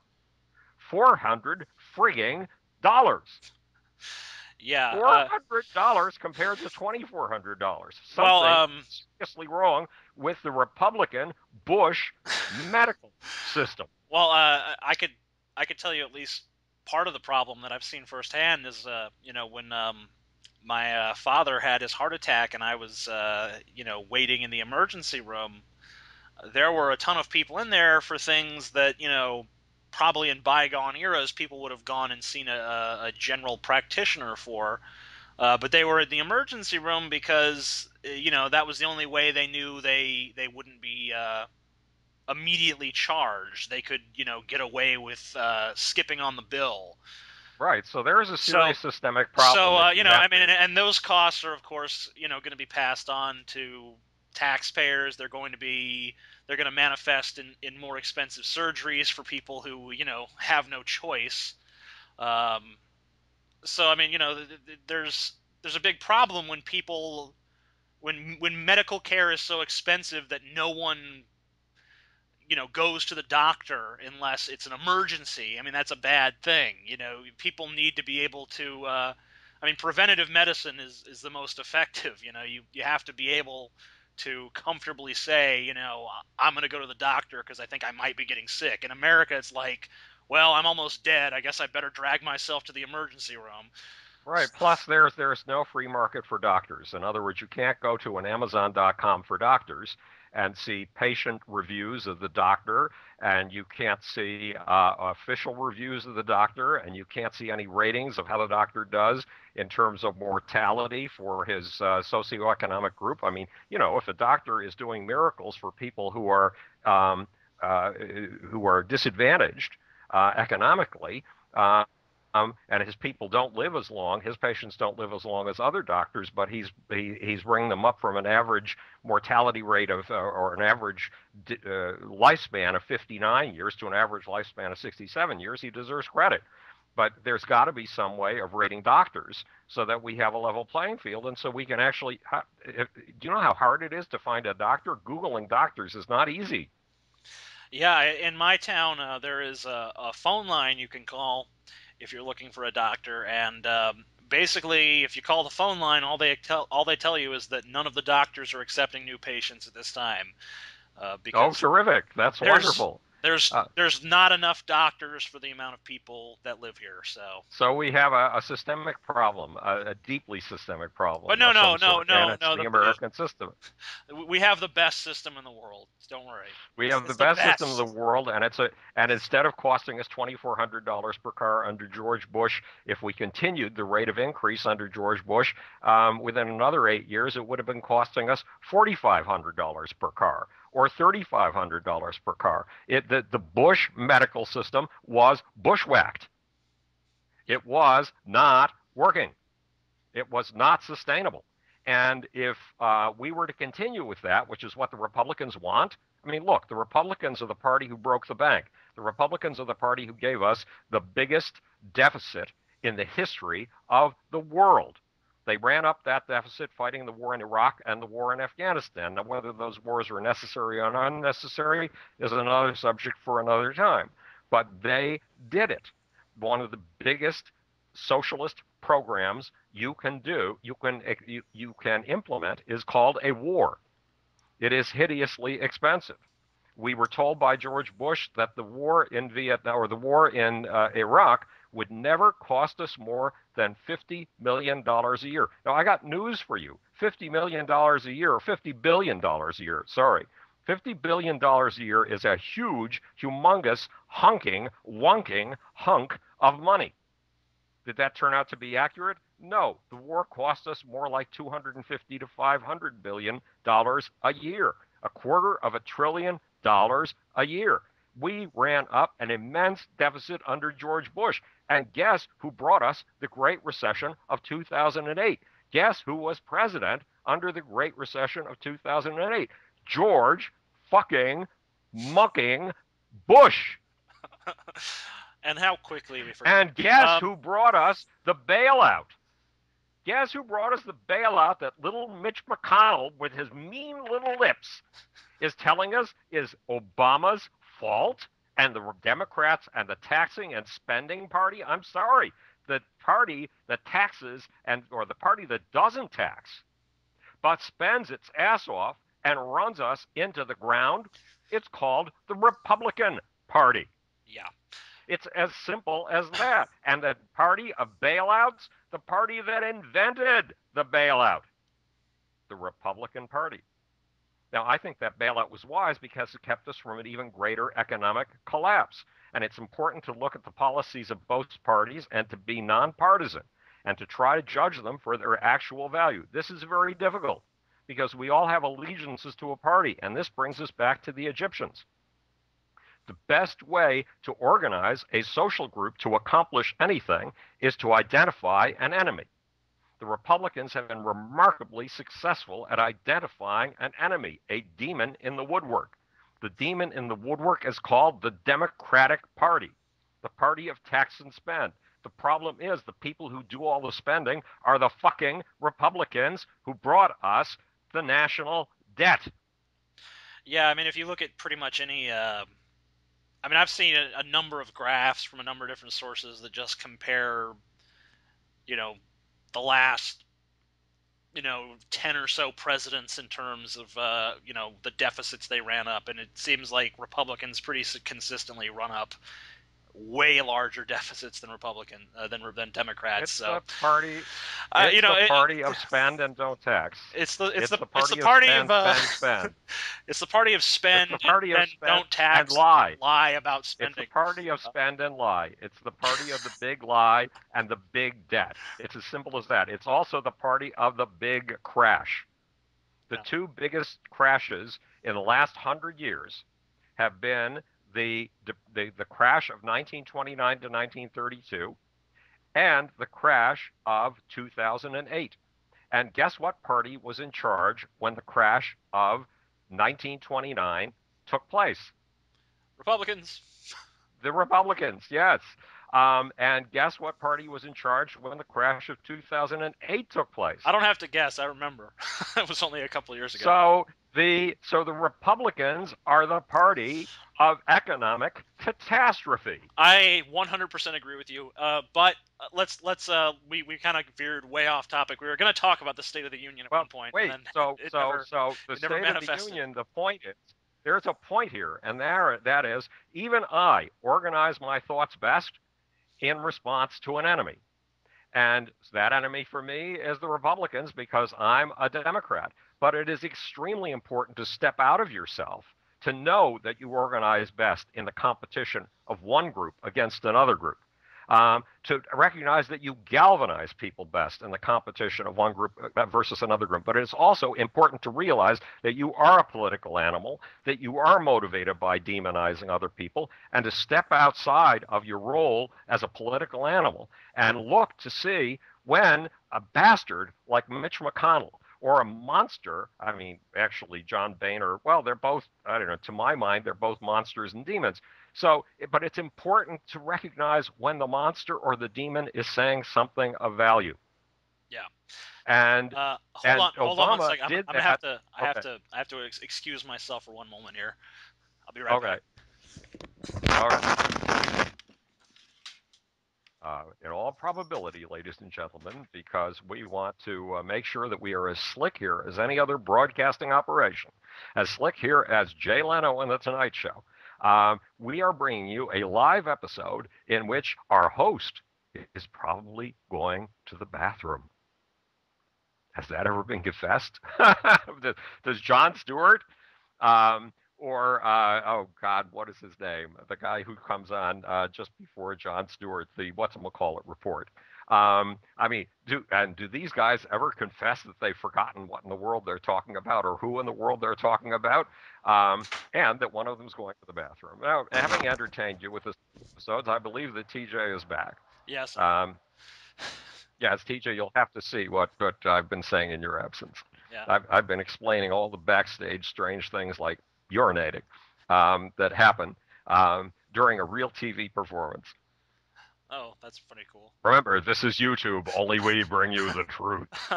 400 frigging dollars. Yeah, four uh, hundred dollars uh, compared to twenty four hundred dollars. Something well, um, seriously wrong with the Republican Bush medical system. Well, uh, I could I could tell you at least part of the problem that I've seen firsthand is, uh, you know, when um, my uh, father had his heart attack and I was, uh, you know, waiting in the emergency room. There were a ton of people in there for things that you know probably in bygone eras people would have gone and seen a, a general practitioner for. Uh, but they were in the emergency room because uh, you know that was the only way they knew they they wouldn't be uh, immediately charged. They could you know get away with uh, skipping on the bill. Right. So there is a serious so, systemic problem. So uh, you know, I mean, and, and, those costs are of course you know going to be passed on to taxpayers. They're going to be they're going to manifest in, in more expensive surgeries for people who you know have no choice. Um, so I mean, you know, there's there's a big problem when people when when medical care is so expensive that no one you know goes to the doctor unless it's an emergency. I mean, that's a bad thing. You know, people need to be able to. Uh, I mean, preventative medicine is is the most effective. You know, you you have to be able to comfortably say, you know, I'm going to go to the doctor because I think I might be getting sick. In America, it's like, well, I'm almost dead. I guess I better drag myself to the emergency room. Right. Plus, there's there's no free market for doctors. In other words, you can't go to an Amazon.com for doctors and see patient reviews of the doctor, and you can't see uh, official reviews of the doctor, and you can't see any ratings of how the doctor does in terms of mortality for his uh, socioeconomic group. I mean, you know, if a doctor is doing miracles for people who are um, uh, who are disadvantaged uh, economically. Um, and his people don't live as long. His patients don't live as long as other doctors, but he's he, he's bringing them up from an average mortality rate of uh, or an average uh, lifespan of 59 years to an average lifespan of 67 years. He deserves credit. But there's got to be some way of rating doctors so that we have a level playing field, and so we can actually. If, do you know how hard it is to find a doctor? Googling doctors is not easy. Yeah, in my town, uh, there is a, a phone line you can call if you're looking for a doctor. And um, basically, if you call the phone line, all they tell all they tell you is that none of the doctors are accepting new patients at this time. Uh, oh, terrific! That's wonderful. There's uh, there's not enough doctors for the amount of people that live here. So so we have a, a systemic problem, a, a, deeply systemic problem. But no, no, no, no, no. The, the American system. We have the best system in the world. Don't worry. We have the best, the best, system in the world, and it's a and instead of costing us twenty four hundred dollars per car under George Bush, if we continued the rate of increase under George Bush, um, within another eight years, it would have been costing us forty five hundred dollars per car or $3,500 per car. It, the, the Bush medical system was bushwhacked. It was not working. It was not sustainable. And if uh, we were to continue with that, which is what the Republicans want, I mean, look, the Republicans are the party who broke the bank. The Republicans are the party who gave us the biggest deficit in the history of the world. They ran up that deficit fighting the war in Iraq and the war in Afghanistan. Now, whether those wars were necessary or unnecessary is another subject for another time. But they did it. One of the biggest socialist programs you can do, you can you, you can implement is called a war. It is hideously expensive. We were told by George Bush that the war in Vietnam or the war in uh, Iraq would never cost us more than $50 million a year. Now, I got news for you $50 million a year, or $50 billion a year, sorry. $50 billion a year is a huge, humongous, honking, wonking hunk of money. Did that turn out to be accurate? No, the war cost us more like 250 to 500 billion dollars a year, a quarter of a trillion dollars a year. We ran up an immense deficit under George Bush. And guess who brought us the Great Recession of 2008? Guess who was president under the Great Recession of 2008? George fucking mucking Bush. and how quickly we forget. And guess um, who brought us the bailout? Guess who brought us the bailout that little Mitch McConnell, with his mean little lips, is telling us is Obama's fault and the Democrats and the taxing and spending party? I'm sorry. The party that taxes and or the party that doesn't tax but spends its ass off and runs us into the ground, it's called the Republican Party. Yeah. It's as simple as that. And the party of bailouts, the party that invented the bailout, the Republican Party. Now, I think that bailout was wise because it kept us from an even greater economic collapse. And it's important to look at the policies of both parties and to be nonpartisan and to try to judge them for their actual value. This is very difficult because we all have allegiances to a party. And this brings us back to the Egyptians. The best way to organize a social group to accomplish anything is to identify an enemy. The Republicans have been remarkably successful at identifying an enemy, a demon in the woodwork. The demon in the woodwork is called the Democratic Party, the party of tax and spend. The problem is the people who do all the spending are the fucking Republicans who brought us the national debt. Yeah, I mean, if you look at pretty much any, uh, I mean, I've seen a, a, number of graphs from a number of different sources that just compare, you know, the last, you know, ten or so presidents in terms of, uh, you know, the deficits they ran up, and it seems like Republicans pretty consistently run up way larger deficits than Republican uh, than than Democrats. It's so. the party. Uh, you know, the party it, of spend and don't tax. It's the it's, it's the, the, party, it's the party of, spend, of uh, spend, spend. it's the party of spend. It's the party and, of spend don't tax and lie. Lie about spending. It's the party of spend and lie. It's the party of the big lie and the big debt. It's as simple as that. It's also the party of the big crash. The yeah. two biggest crashes in the last hundred years have been the, the, the crash of 1929 to 1932 and the crash of 2008. And guess what party was in charge when the crash of 1929 took place? Republicans. The Republicans, yes. Um, and guess what party was in charge when the crash of 2008 took place? I don't have to guess. I remember. it was only a couple of years ago. So the so the Republicans are the party of economic catastrophe. I 100% agree with you. Uh, but uh, let's let's uh, we we kind of veered way off topic. We were going to talk about the State of the Union at well, one point. Wait, so so never, so the State of the Union. The point is there's a point here, and there that is even I organize my thoughts best in response to an enemy. And that enemy for me is the Republicans because I'm a Democrat. But it is extremely important to step out of yourself to know that you organize best in the competition of one group against another group um, to recognize that you galvanize people best in the competition of one group uh, versus another group. But it's also important to realize that you are a political animal, that you are motivated by demonizing other people, and to step outside of your role as a political animal and look to see when a bastard like Mitch McConnell or a monster. I mean, actually, John Boehner, well, they're both, I don't know, to my mind, they're both monsters and demons. So, but it's important to recognize when the monster or the demon is saying something of value. Yeah. And uh, hold and on, hold Obama on one second. I'm, I'm that. have to, I okay. have to, I have to ex- excuse myself for one moment here. I'll be right okay. back. All right. Uh, in all probability, ladies and gentlemen, because we want to uh, make sure that we are as slick here as any other broadcasting operation, as slick here as Jay Leno and The Tonight Show. Um, we are bringing you a live episode in which our host is probably going to the bathroom. Has that ever been confessed? Does Jon Stewart um, or uh, oh God, what is his name? The guy who comes on uh, just before Jon Stewart, the what's call it report. Um, I mean, do and do these guys ever confess that they've forgotten what in the world they're talking about or who in the world they're talking about? Um, and that one of them's going to the bathroom. Now, having entertained you with this episodes, I believe that TJ is back. Yes. Um, yes, TJ, you'll have to see what what I've been saying in your absence. Yeah. I've I've been explaining all the backstage strange things like urinating um, that happened um, during a real TV performance. Oh, that's pretty cool. Remember, this is YouTube. Only we bring you the truth.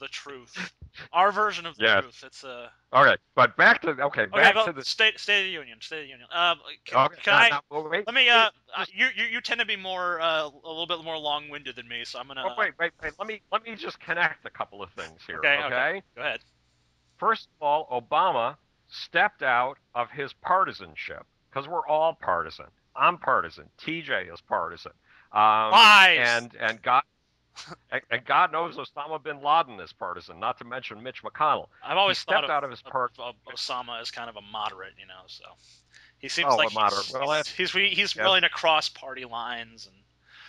the truth. Our version of the Yes. truth. It's uh All right, but back to okay, Okay, back well, to the. State State of the Union. State of the Union. Um, can, Okay, can now- I? well, wait, Let me. Uh, uh, you, you you tend to be more uh, a little bit more long-winded than me, so I'm gonna. oh, wait, wait, wait. Let me let me just connect a couple of things here. Okay, Okay. okay. Go ahead. First of all, Obama stepped out of his partisanship because we're all partisan. I'm partisan. TJ is partisan. Um, Lies. And and God. and- And God knows Osama bin Laden is partisan, not to mention Mitch McConnell. I've always he stepped thought of, out of his of- part. of Osama as kind of a moderate, you know. So he seems Oh, a like he's, moderate. Well, he's, he's he's yes. willing to cross party lines and.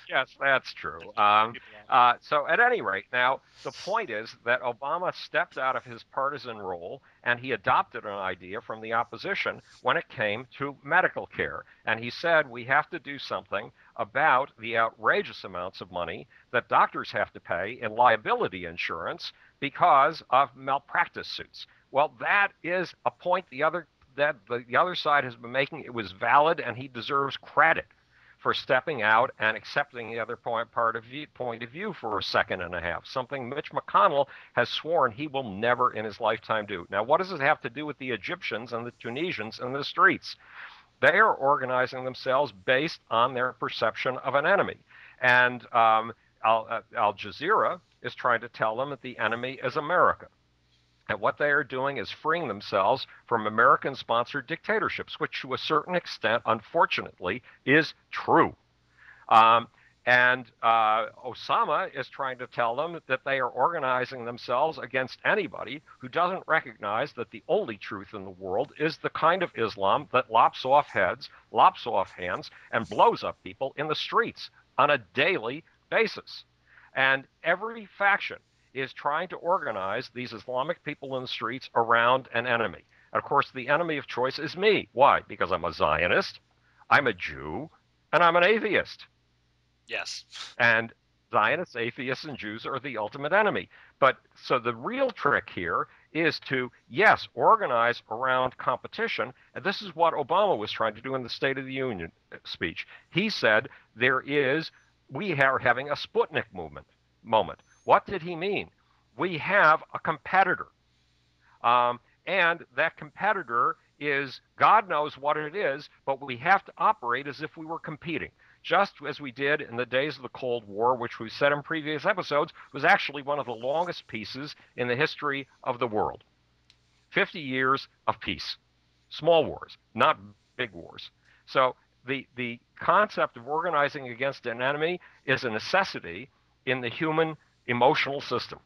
Yes, that's true. Um. Uh, so, at any rate, now the point is that Obama stepped out of his partisan role and he adopted an idea from the opposition when it came to medical care. And he said, we have to do something about the outrageous amounts of money that doctors have to pay in liability insurance because of malpractice suits. Well, that is a point the other that the, the other side has been making. It was valid, and he deserves credit for stepping out and accepting the other point part of view, point of view for a second and a half. Something Mitch McConnell has sworn he will never in his lifetime do. Now, what does it have to do with the Egyptians and the Tunisians in the streets? They are organizing themselves based on their perception of an enemy, and um, Al, uh, Al Jazeera is trying to tell them that the enemy is America. And what they are doing is freeing themselves from American sponsored dictatorships, which to a certain extent, unfortunately, is true. Um, and uh, Osama is trying to tell them that they are organizing themselves against anybody who doesn't recognize that the only truth in the world is the kind of Islam that lops off heads, lops off hands, and blows up people in the streets on a daily basis. And every faction is trying to organize these Islamic people in the streets around an enemy. And of course, the enemy of choice is me. Why? Because I'm a Zionist, I'm a Jew, and I'm an atheist. yes. And Zionists, atheists, and Jews are the ultimate enemy. But so the real trick here is to, yes, organize around competition. And this is what Obama was trying to do in the State of the Union uh, speech. He said there is, we are having a Sputnik movement moment. What did he mean? We have a competitor. Um, and that competitor is, God knows what it is, but we have to operate as if we were competing just as we did in the days of the Cold War, which we've said in previous episodes was actually one of the longest pieces in the history of the world. 50 years of peace, small wars, not big wars. So the, the concept of organizing against an enemy is a necessity in the human emotional system.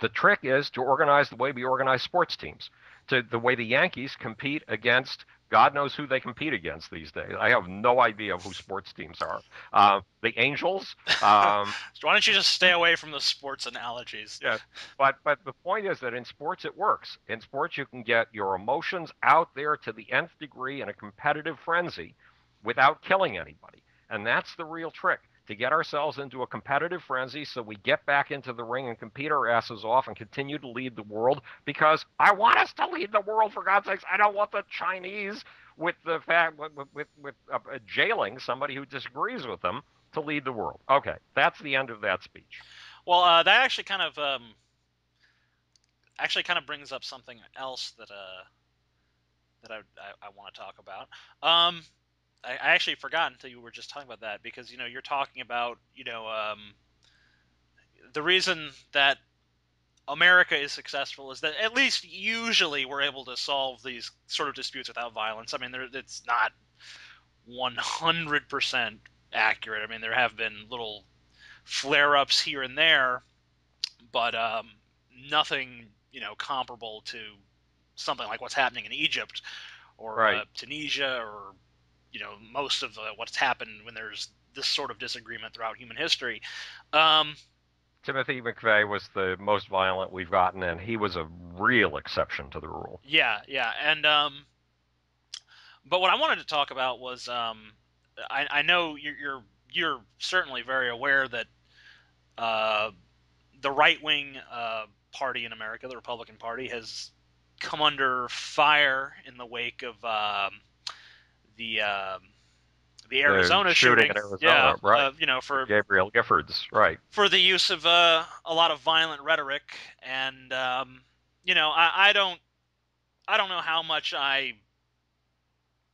The trick is to organize the way we organize sports teams, to the way the Yankees compete against God knows who they compete against these days. I have no idea who sports teams are. Uh, the Angels. Um, So why don't you just stay away from the sports analogies? Yeah. but but the point is that in sports it works. In sports you can get your emotions out there to the nth degree in a competitive frenzy without killing anybody. And that's the real trick to get ourselves into a competitive frenzy so we get back into the ring and compete our asses off and continue to lead the world because I want us to lead the world for God's sakes. I don't want the Chinese with the fact with with, with uh, jailing somebody who disagrees with them to lead the world. Okay, that's the end of that speech. Well, uh, that actually kind of um, actually kind of brings up something else that uh, that I, I, I want to talk about. Um, I, I actually forgot until you were just talking about that because you know you're talking about you know um, the reason that America is successful is that at least usually we're able to solve these sort of disputes without violence. I mean, there, it's not 100% accurate. I mean, there have been little flare-ups here and there, but um, nothing you know comparable to something like what's happening in Egypt or uh, Tunisia or you know most of uh, what's happened when there's this sort of disagreement throughout human history. Um, Timothy McVeigh was the most violent we've gotten, and he was a real exception to the rule. Yeah, yeah, and um, but what I wanted to talk about was um, I, I know you're, you're you're certainly very aware that uh, the right wing uh, party in America, the Republican Party, has come under fire in the wake of um, the um, the Arizona the shooting, shooting Arizona, yeah, right. uh, you know, for Gabrielle Giffords, right? for the use of uh, a lot of violent rhetoric, and um, you know, I, I don't, I don't know how much I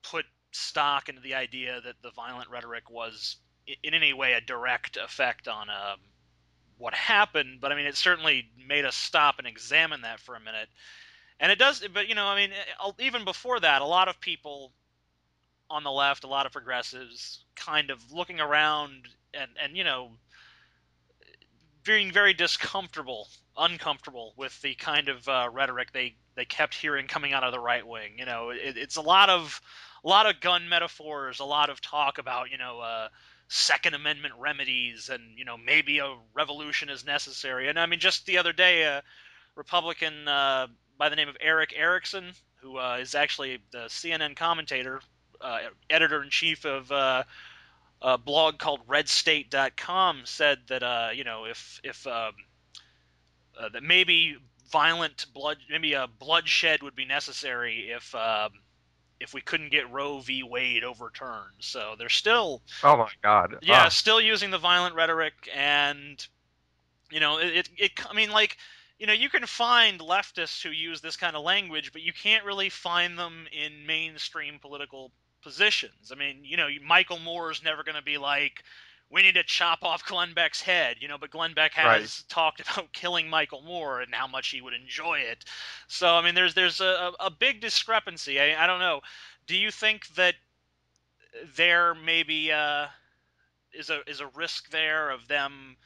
put stock into the idea that the violent rhetoric was in any way a direct effect on um, what happened, but I mean, it certainly made us stop and examine that for a minute. And it does, but you know, I mean, even before that, a lot of people on the left, a lot of progressives, kind of looking around and and you know, being very discomfortable, uncomfortable with the kind of uh, rhetoric they they kept hearing coming out of the right wing. You know, it, it's a lot of a lot of gun metaphors, a lot of talk about you know. Uh, Second Amendment remedies, and you know maybe a revolution is necessary. And I mean, just the other day, a Republican uh, by the name of Erick Erickson, who uh, is actually the CNN commentator, uh, editor in chief of uh, a blog called RedState.com, said that uh, you know if if um, uh, that maybe violent blood, maybe a bloodshed would be necessary if um, if we couldn't get Roe v. Wade overturned. So they're still Oh my God! yeah, Ah, still using the violent rhetoric, and you know, it, it, it. I mean, like, you know, you can find leftists who use this kind of language, but you can't really find them in mainstream political positions. I mean, you know, Michael Moore is never going to be like, we need to chop off Glenn Beck's head, you know, but Glenn Beck has Right. talked about killing Michael Moore and how much he would enjoy it. So, I mean, there's there's a, a big discrepancy. I, I don't know. Do you think that there maybe uh, is a is a risk there of them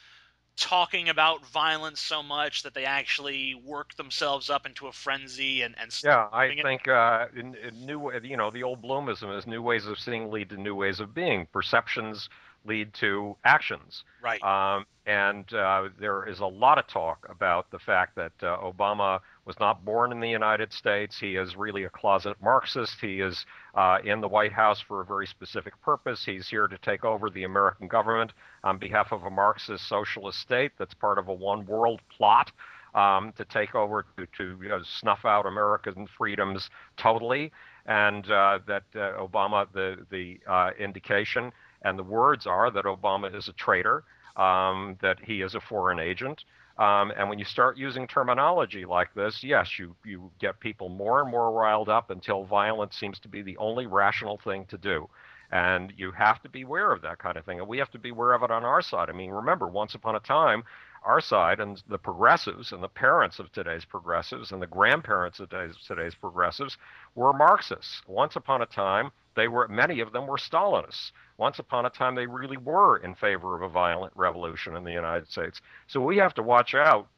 talking about violence so much that they actually work themselves up into a frenzy and and Yeah, I it- think uh, in, in new, you know, the old Bloomism is new ways of seeing lead to new ways of being. Perceptions lead to actions. right Um, and uh, there is a lot of talk about the fact that uh, Obama was not born in the United States. He is really a closet Marxist. He is uh, in the White House for a very specific purpose. He's here to take over the American government on behalf of a Marxist socialist state that's part of a one world plot. Um, to take over, to, to you know, snuff out American freedoms totally, and uh, that uh, Obama, the the uh, indication and the words are that Obama is a traitor, um, that he is a foreign agent. Um, and when you start using terminology like this, yes, you, you get people more and more riled up until violence seems to be the only rational thing to do. And you have to be aware of that kind of thing. And we have to be aware of it on our side. I mean, remember, once upon a time, our side and the progressives and the parents of today's progressives and the grandparents of today's, today's progressives were Marxists. Once upon a time, they were many of them were Stalinists. Once upon a time, they really were in favor of a violent revolution in the United States. So we have to watch out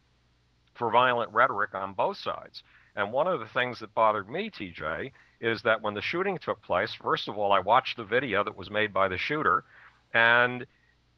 for violent rhetoric on both sides. And one of the things that bothered me, TJ, is that when the shooting took place, first of all, I watched the video that was made by the shooter, and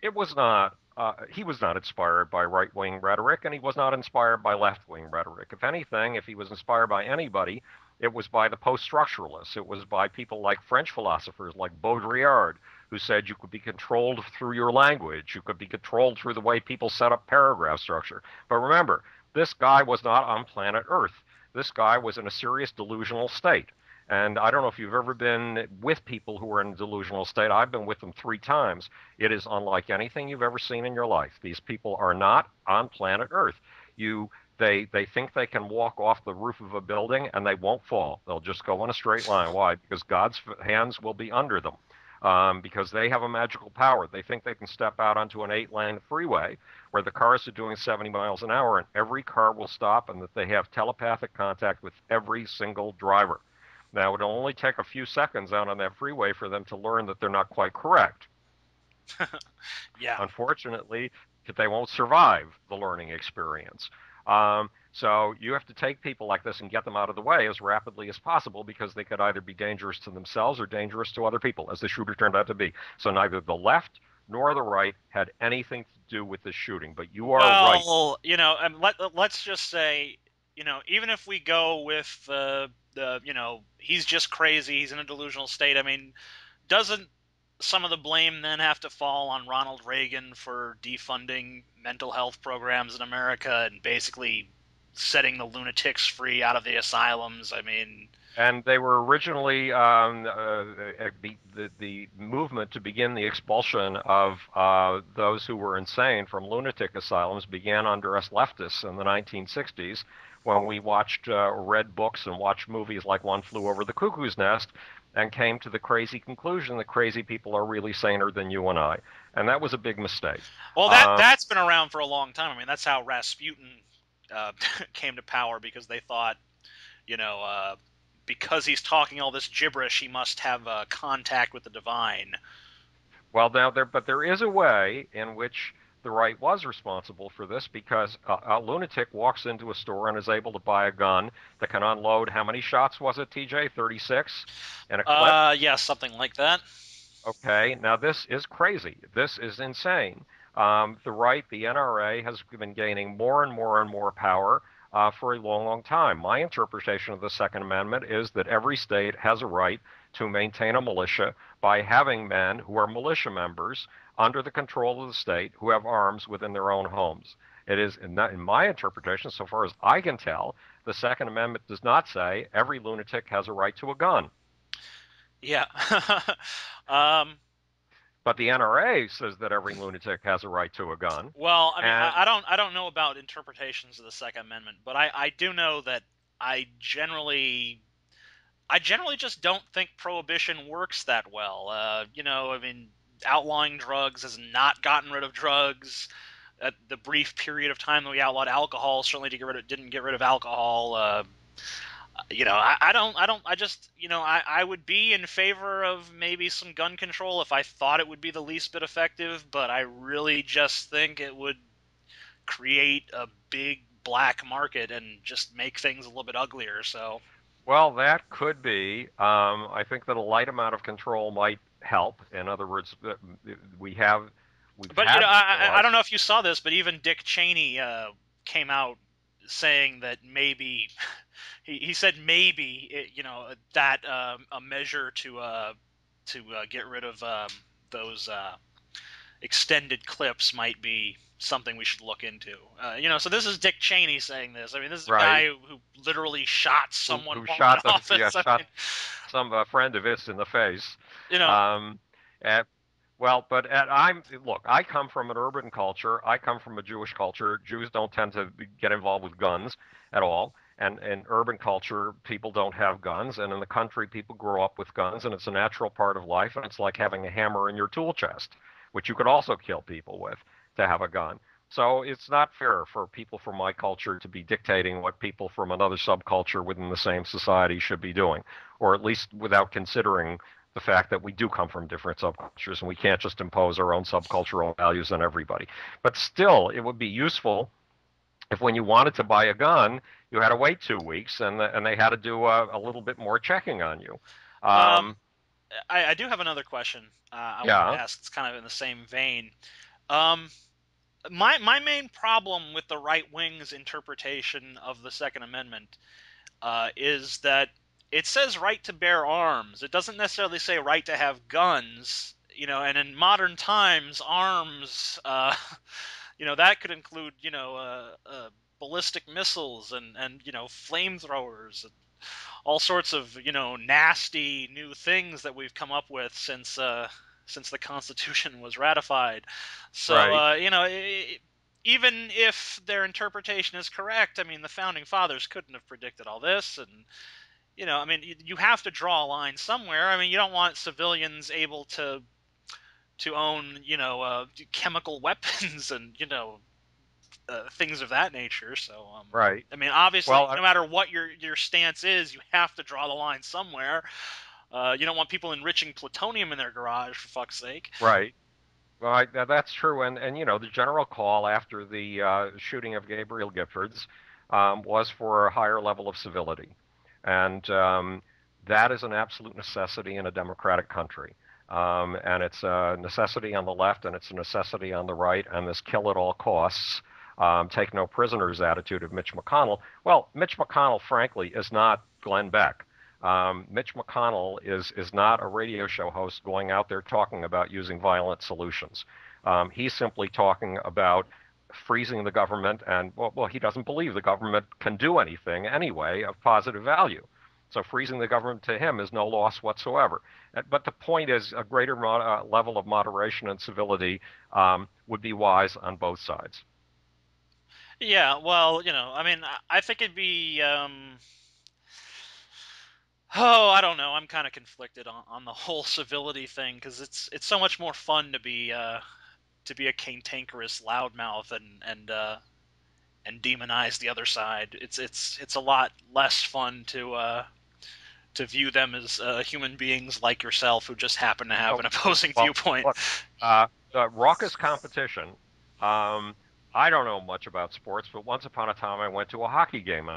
it was not. Uh, he was not inspired by right wing rhetoric, and he was not inspired by left wing rhetoric. If anything, if he was inspired by anybody, it was by the post structuralists. It was by people like French philosophers like Baudrillard, who said you could be controlled through your language, you could be controlled through the way people set up paragraph structure. But remember, this guy was not on planet Earth. This guy was in a serious delusional state. And I don't know if you've ever been with people who are in a delusional state. I've been with them three times. It is unlike anything you've ever seen in your life. These people are not on planet Earth. You they they think they can walk off the roof of a building and they won't fall. They'll just go in a straight line. Why? Because God's hands will be under them. Um, because they have a magical power. They think they can step out onto an eight-lane freeway where the cars are doing 70 miles an hour and every car will stop, and that they have telepathic contact with every single driver. Now, it'll only take a few seconds out on that freeway for them to learn that they're not quite correct. yeah Unfortunately, they won't survive the learning experience. Um, so you have to take people like this and get them out of the way as rapidly as possible because they could either be dangerous to themselves or dangerous to other people, as the shooter turned out to be. So neither the left nor the right had anything to do with the shooting. But you are well, right. Well, you know, let let's just say, you know, even if we go with the the you know he's just crazy, he's in a delusional state. I mean, doesn't some of the blame then have to fall on Ronald Reagan for defunding mental health programs in America and basically setting the lunatics free out of the asylums? I mean, and they were originally um, uh, uh, the, the, movement to begin the expulsion of uh, those who were insane from lunatic asylums began under us leftists in the 1960s when we watched uh, read books and watched movies like One Flew Over the Cuckoo's Nest and came to the crazy conclusion that crazy people are really saner than you and I, and that was a big mistake. Well, that um, that's been around for a long time. I mean, that's how Rasputin uh, came to power because they thought, you know uh, because he's talking all this gibberish, he must have uh, contact with the divine. Well, now there, but there is a way in which the right was responsible for this because a, a, lunatic walks into a store and is able to buy a gun that can unload. How many shots was it, TJ? Thirty-six in a clip. Uh, yeah, something like that. Okay, now this is crazy. This is insane. Um, the right, the NRA, has been gaining more and more and more power uh, for a long, long time. My interpretation of the Second Amendment is that every state has a right to maintain a militia by having men who are militia members under the control of the state who have arms within their own homes. It is, in, in my interpretation, so far as I can tell, the Second Amendment does not say every lunatic has a right to a gun. Yeah. um, but the NRA says that every lunatic has a right to a gun. Well, I mean, and... I, I, don't, I don't know about interpretations of the Second Amendment, but I, I do know that I generally, I generally just don't think prohibition works that well. Uh, you know, I mean, outlawing drugs has not gotten rid of drugs. At the brief period of time that we outlawed alcohol, certainly to get rid of, didn't get rid of alcohol. Uh, you know, I, I, don't, I don't, I just, you know, I, I would be in favor of maybe some gun control if I thought it would be the least bit effective, but I really just think it would create a big black market and just make things a little bit uglier. So, well, that could be. Um, I think that a light amount of control might help. In other words, uh, we have. But you know, I, I, don't know if you saw this, but even Dick Cheney uh, came out saying that maybe he, he said maybe it, you know that um, a measure to uh, to uh, get rid of um, those uh, extended clips might be something we should look into. Uh, you know, so this is Dick Cheney saying this. I mean, this is right. a guy who, literally shot someone who, who shot, the, yeah, shot some uh, friend of his in the face. You know. Um, at, well, but at, I'm look. I come from an urban culture. I come from a Jewish culture. Jews don't tend to get involved with guns at all. And in urban culture, people don't have guns, and in the country, people grow up with guns, and it's a natural part of life. And it's like having a hammer in your tool chest, which you could also kill people with to have a gun. So it's not fair for people from my culture to be dictating what people from another subculture within the same society should be doing, or at least without considering the fact that we do come from different subcultures and we can't just impose our own subcultural values on everybody. But still, it would be useful if when you wanted to buy a gun, you had to wait two weeks and and they had to do a, a little bit more checking on you. Um, um, I, I, do have another question uh, I yeah. want to ask. It's kind of in the same vein. Um, my my main problem with the right wing's interpretation of the Second Amendment uh, is that it says right to bear arms. It doesn't necessarily say right to have guns. You know, and in modern times, arms, uh, you know, that could include, you know, uh, uh, ballistic missiles and and you know, flamethrowers and all sorts of you know nasty new things that we've come up with since uh, since the Constitution was ratified. So right. uh, you know. It, even if their interpretation is correct, I mean, the founding fathers couldn't have predicted all this, and you know, I mean, you, you have to draw a line somewhere. I mean, you don't want civilians able to to own, you know, uh, chemical weapons and you know uh, things of that nature. So, um, right. I mean, obviously, well, no matter what your your stance is, you have to draw the line somewhere. Uh, you don't want people enriching plutonium in their garage, for fuck's sake. Right. Well, I, that's true, and and you know the general call after the uh, shooting of Gabrielle Giffords um, was for a higher level of civility. And um, that is an absolute necessity in a democratic country. Um, and it's a necessity on the left and it's a necessity on the right, and this kill at all costs, um, take no prisoners attitude of Mitch McConnell. Well, Mitch McConnell, frankly, is not Glenn Beck. Um, Mitch McConnell is is not a radio show host going out there talking about using violent solutions. Um, he's simply talking about freezing the government, and well, well, he doesn't believe the government can do anything anyway of positive value. So freezing the government to him is no loss whatsoever. Uh, but the point is, a greater uh, level of moderation and civility um, would be wise on both sides. Yeah, well, you know, I mean, I think it'd be. Um Oh, I don't know. I'm kind of conflicted on, on the whole civility thing because it's it's so much more fun to be uh, to be a cantankerous loudmouth and and uh, and demonize the other side. It's it's it's a lot less fun to uh, to view them as uh, human beings like yourself who just happen to have oh, an opposing well, viewpoint. Look, uh, the raucous competition. Um, I don't know much about sports, but once upon a time I went to a hockey game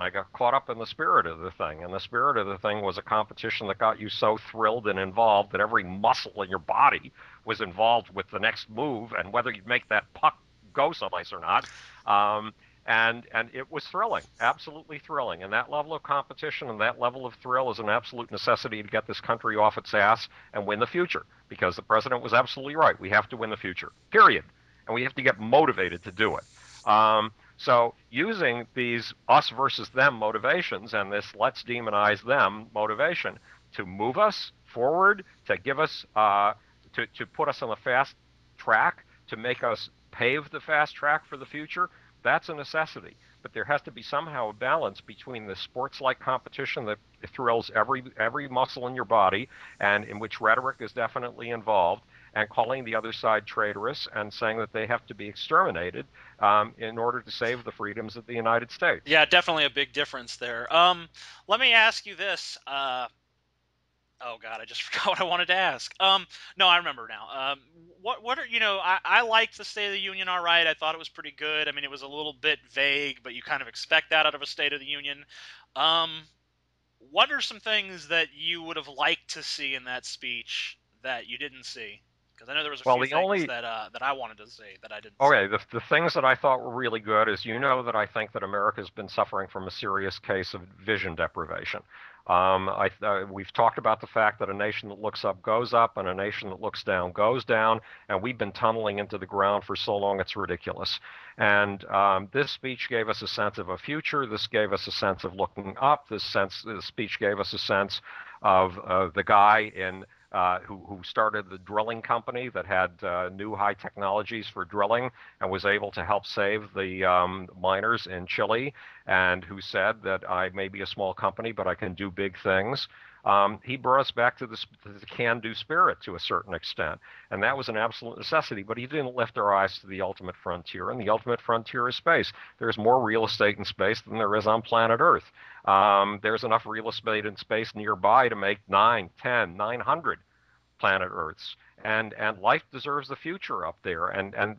I got caught up in the spirit of the thing, and the spirit of the thing was a competition that got you so thrilled and involved that every muscle in your body was involved with the next move and whether you'd make that puck go someplace or not. Um, and and it was thrilling, absolutely thrilling. And that level of competition and that level of thrill is an absolute necessity to get this country off its ass and win the future. Because the president was absolutely right. We have to win the future. Period. And we have to get motivated to do it. Um, so using these us versus them motivations and this let's demonize them motivation to move us forward, to give us, uh, to, to put us on the fast track, to make us pave the fast track for the future, that's a necessity. But there has to be somehow a balance between the sports-like competition that thrills every every muscle in your body, and in which rhetoric is definitely involved, and calling the other side traitorous and saying that they have to be exterminated um, in order to save the freedoms of the United States. Yeah, definitely a big difference there. Um, let me ask you this. Uh, oh God, I just forgot what I wanted to ask. Um, no, I remember now. Um, what what are you know? I, I liked the State of the Union all right. I thought it was pretty good. I mean, it was a little bit vague, but you kind of expect that out of a State of the Union. Um, what are some things that you would have liked to see in that speech that you didn't see? Because I know there was a well, few the things only... that uh, that I wanted to say that I didn't. Okay, the the things that I thought were really good is you know that I think that America's been suffering from a serious case of vision deprivation. Um, I, uh, we've talked about the fact that a nation that looks up goes up, and a nation that looks down goes down, and we've been tunneling into the ground for so long it's ridiculous. And um, this speech gave us a sense of a future. This gave us a sense of looking up. This sense, this speech gave us a sense of uh, the guy in uh, who, who started the drilling company that had uh, new high technologies for drilling and was able to help save the um, miners in Chile, and who said that I may be a small company, but I can do big things. Um, he brought us back to the, the can do spirit to a certain extent. And that was an absolute necessity. But he didn't lift our eyes to the ultimate frontier. And the ultimate frontier is space. There's more real estate in space than there is on planet Earth. Um, there's enough real estate in space nearby to make 9, 10, 900 planet Earths. And, and life deserves the future up there. And, and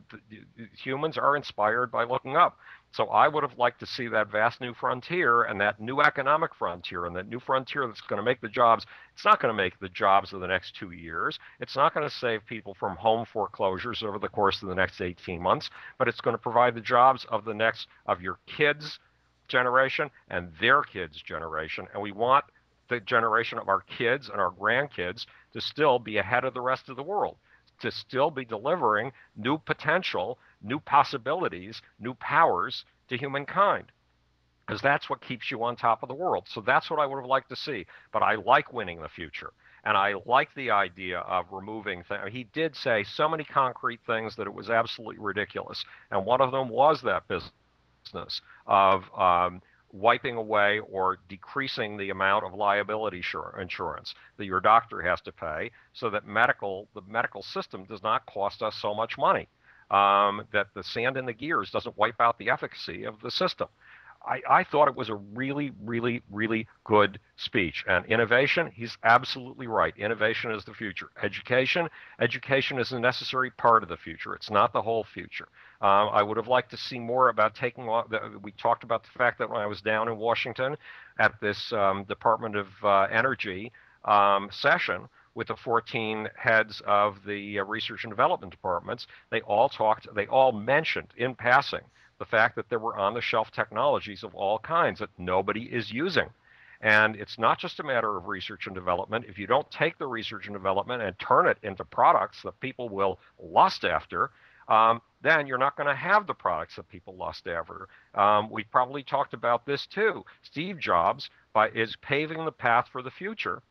humans are inspired by looking up. So I would have liked to see that vast new frontier and that new economic frontier and that new frontier that's going to make the jobs. It's not going to make the jobs of the next two years. It's not going to save people from home foreclosures over the course of the next 18 months, but it's going to provide the jobs of the next of your kids' generation and their kids' generation. And we want the generation of our kids and our grandkids to still be ahead of the rest of the world, to still be delivering new potential, new possibilities, new powers to humankind. Because that's what keeps you on top of the world. So that's what I would have liked to see. But I like winning the future. And I like the idea of removing things. He did say so many concrete things that it was absolutely ridiculous. And one of them was that business of um, wiping away or decreasing the amount of liability insurance that your doctor has to pay so that medical the medical system does not cost us so much money um, that the sand in the gears doesn't wipe out the efficacy of the system I, I thought it was a really, really, really good speech. And innovation, he's absolutely right. Innovation is the future. Education, education is a necessary part of the future. It's not the whole future. Uh, I would have liked to see more about taking. We talked about the fact that when I was down in Washington at this um, Department of uh, Energy um, session, with the 14 heads of the uh, research and development departments, they all talked, they all mentioned in passing the fact that there were on the shelf technologies of all kinds that nobody is using. And it's not just a matter of research and development. If you don't take the research and development and turn it into products that people will lust after, um, then you're not going to have the products that people lust after. Um, we probably talked about this too. Steve Jobs by, is paving the path for the future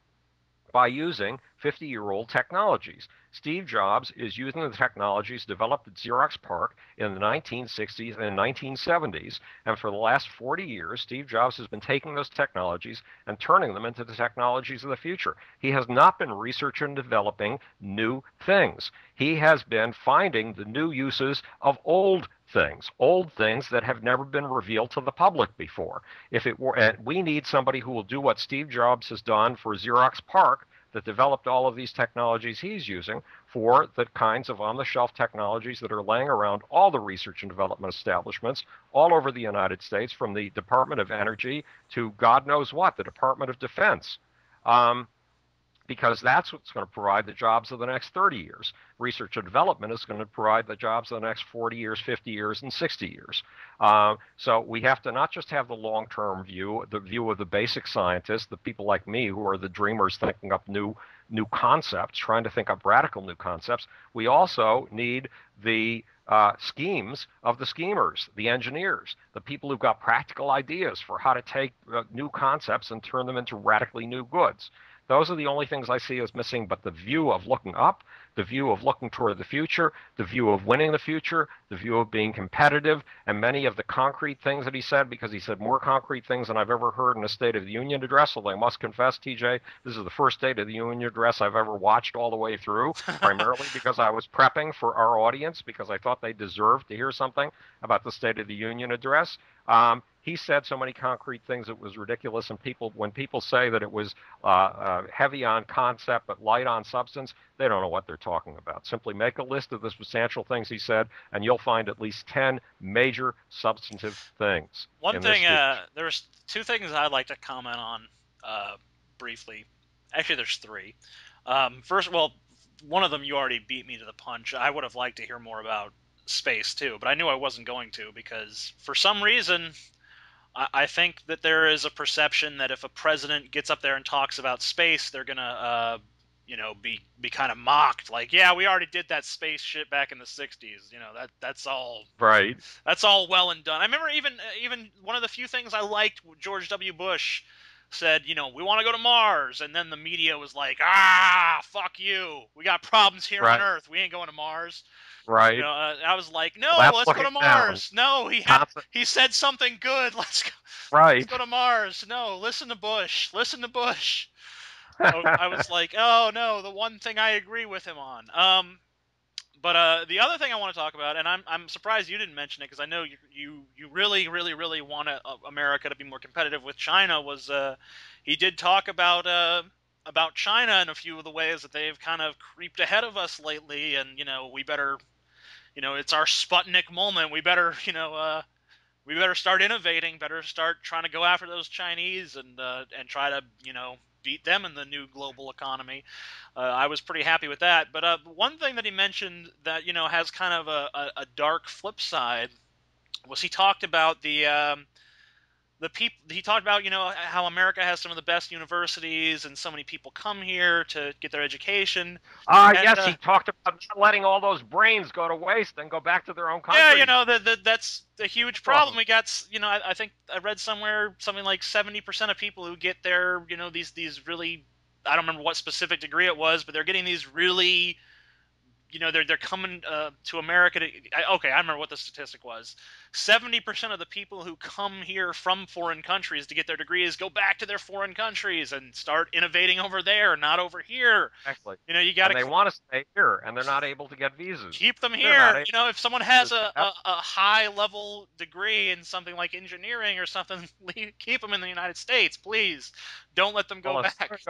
by using 50 year old technologies. Steve Jobs is using the technologies developed at Xerox PARC in the 1960s and 1970s. And for the last 40 years, Steve Jobs has been taking those technologies and turning them into the technologies of the future. He has not been researching and developing new things. He has been finding the new uses of old things, old things that have never been revealed to the public before. If it were, and we need somebody who will do what Steve Jobs has done for Xerox PARC that developed all of these technologies he's using for the kinds of on the shelf technologies that are laying around all the research and development establishments all over the United States, from the Department of Energy to God knows what, the Department of Defense. Um, because that's what's going to provide the jobs of the next 30 years. Research and development is going to provide the jobs of the next 40 years, 50 years, and 60 years. Uh, so we have to not just have the long term view, the view of the basic scientists, the people like me who are the dreamers thinking up new new concepts, trying to think up radical new concepts. We also need the uh, schemes of the schemers, the engineers, the people who've got practical ideas for how to take uh, new concepts and turn them into radically new goods. Those are the only things I see as missing, but the view of looking up, the view of looking toward the future, the view of winning the future, the view of being competitive, and many of the concrete things that he said, because he said more concrete things than I've ever heard in a State of the Union address. Although I must confess, TJ, this is the first State of the Union address I've ever watched all the way through, primarily because I was prepping for our audience because I thought they deserved to hear something about the State of the Union address. Um, he said so many concrete things it was ridiculous. And people, when people say that it was uh, uh, heavy on concept but light on substance, they don't know what they're talking about. Simply make a list of the substantial things he said, and you'll find at least ten major substantive things. One thing, uh, there's two things I'd like to comment on uh, briefly. Actually, there's three. Um, first, well, one of them you already beat me to the punch. I would have liked to hear more about space too, but I knew I wasn't going to because for some reason I think that there is a perception that if a president gets up there and talks about space, they're gonna, uh, you know, be be kind of mocked. Like, yeah, we already did that space shit back in the '60s. You know, that that's all right. That's all well and done. I remember even even one of the few things I liked George W. Bush said, you know, we want to go to Mars, and then the media was like, ah, fuck you, we got problems here right. on Earth, we ain't going to Mars. Right. You know, uh, I was like, no, well, let's go to Mars. Down. No, he had, he said something good. Let's go. Right. Let's go to Mars. No, listen to Bush. Listen to Bush. I was like, oh no, the one thing I agree with him on. Um, but uh, the other thing I want to talk about, and I'm I'm surprised you didn't mention it because I know you you you really really really want uh, America to be more competitive with China. Was uh, he did talk about uh, about China and a few of the ways that they've kind of creeped ahead of us lately, and you know we better you know, it's our Sputnik moment. We better, you know, uh, we better start innovating. Better start trying to go after those Chinese and uh, and try to, you know, beat them in the new global economy. Uh, I was pretty happy with that. But uh, one thing that he mentioned that you know has kind of a, a, a dark flip side was he talked about the um, the people he talked about you know how america has some of the best universities and so many people come here to get their education. Ah uh, yes uh, he talked about letting all those brains go to waste and go back to their own country yeah you know the, the, that's a huge problem. we got you know I, I, think i read somewhere something like 70% of people who get their you know these these really i don't remember what specific degree it was but they're getting these really you know they're they're coming uh, to America to I, okay I remember what the statistic was. 70% of the people who come here from foreign countries to get their degrees go back to their foreign countries and start innovating over there not over here. Exactly. You know you got to they want to stay here and they're not able to get visas. Keep them here. you know if someone has a, a, a, high level degree in something like engineering or something keep them in the United States please. Don't let them go well, back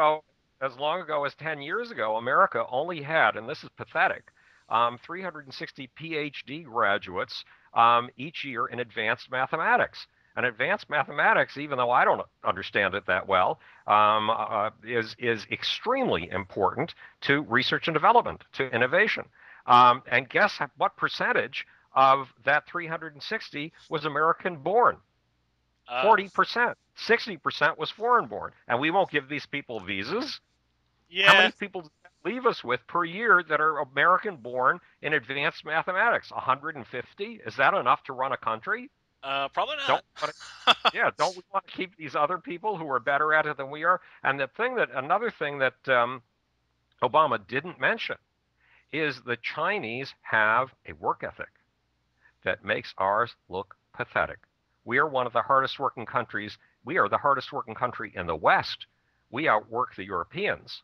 as long ago as 10 years ago, America only had, and this is pathetic, um, 360 PhD graduates um, each year in advanced mathematics. And advanced mathematics, even though I don't understand it that well, um, uh, is is extremely important to research and development, to innovation. Um, and guess what percentage of that 360 was American born? Uh, Forty percent. Sixty percent was foreign born, and we won't give these people visas. Yeah. How many people leave us with per year that are American born in advanced mathematics? 150? Is that enough to run a country? Uh, probably not. Don't yeah, don't we want to keep these other people who are better at it than we are? And the thing that another thing that um, Obama didn't mention is the Chinese have a work ethic that makes ours look pathetic. We are one of the hardest working countries. We are the hardest working country in the West. We outwork the Europeans.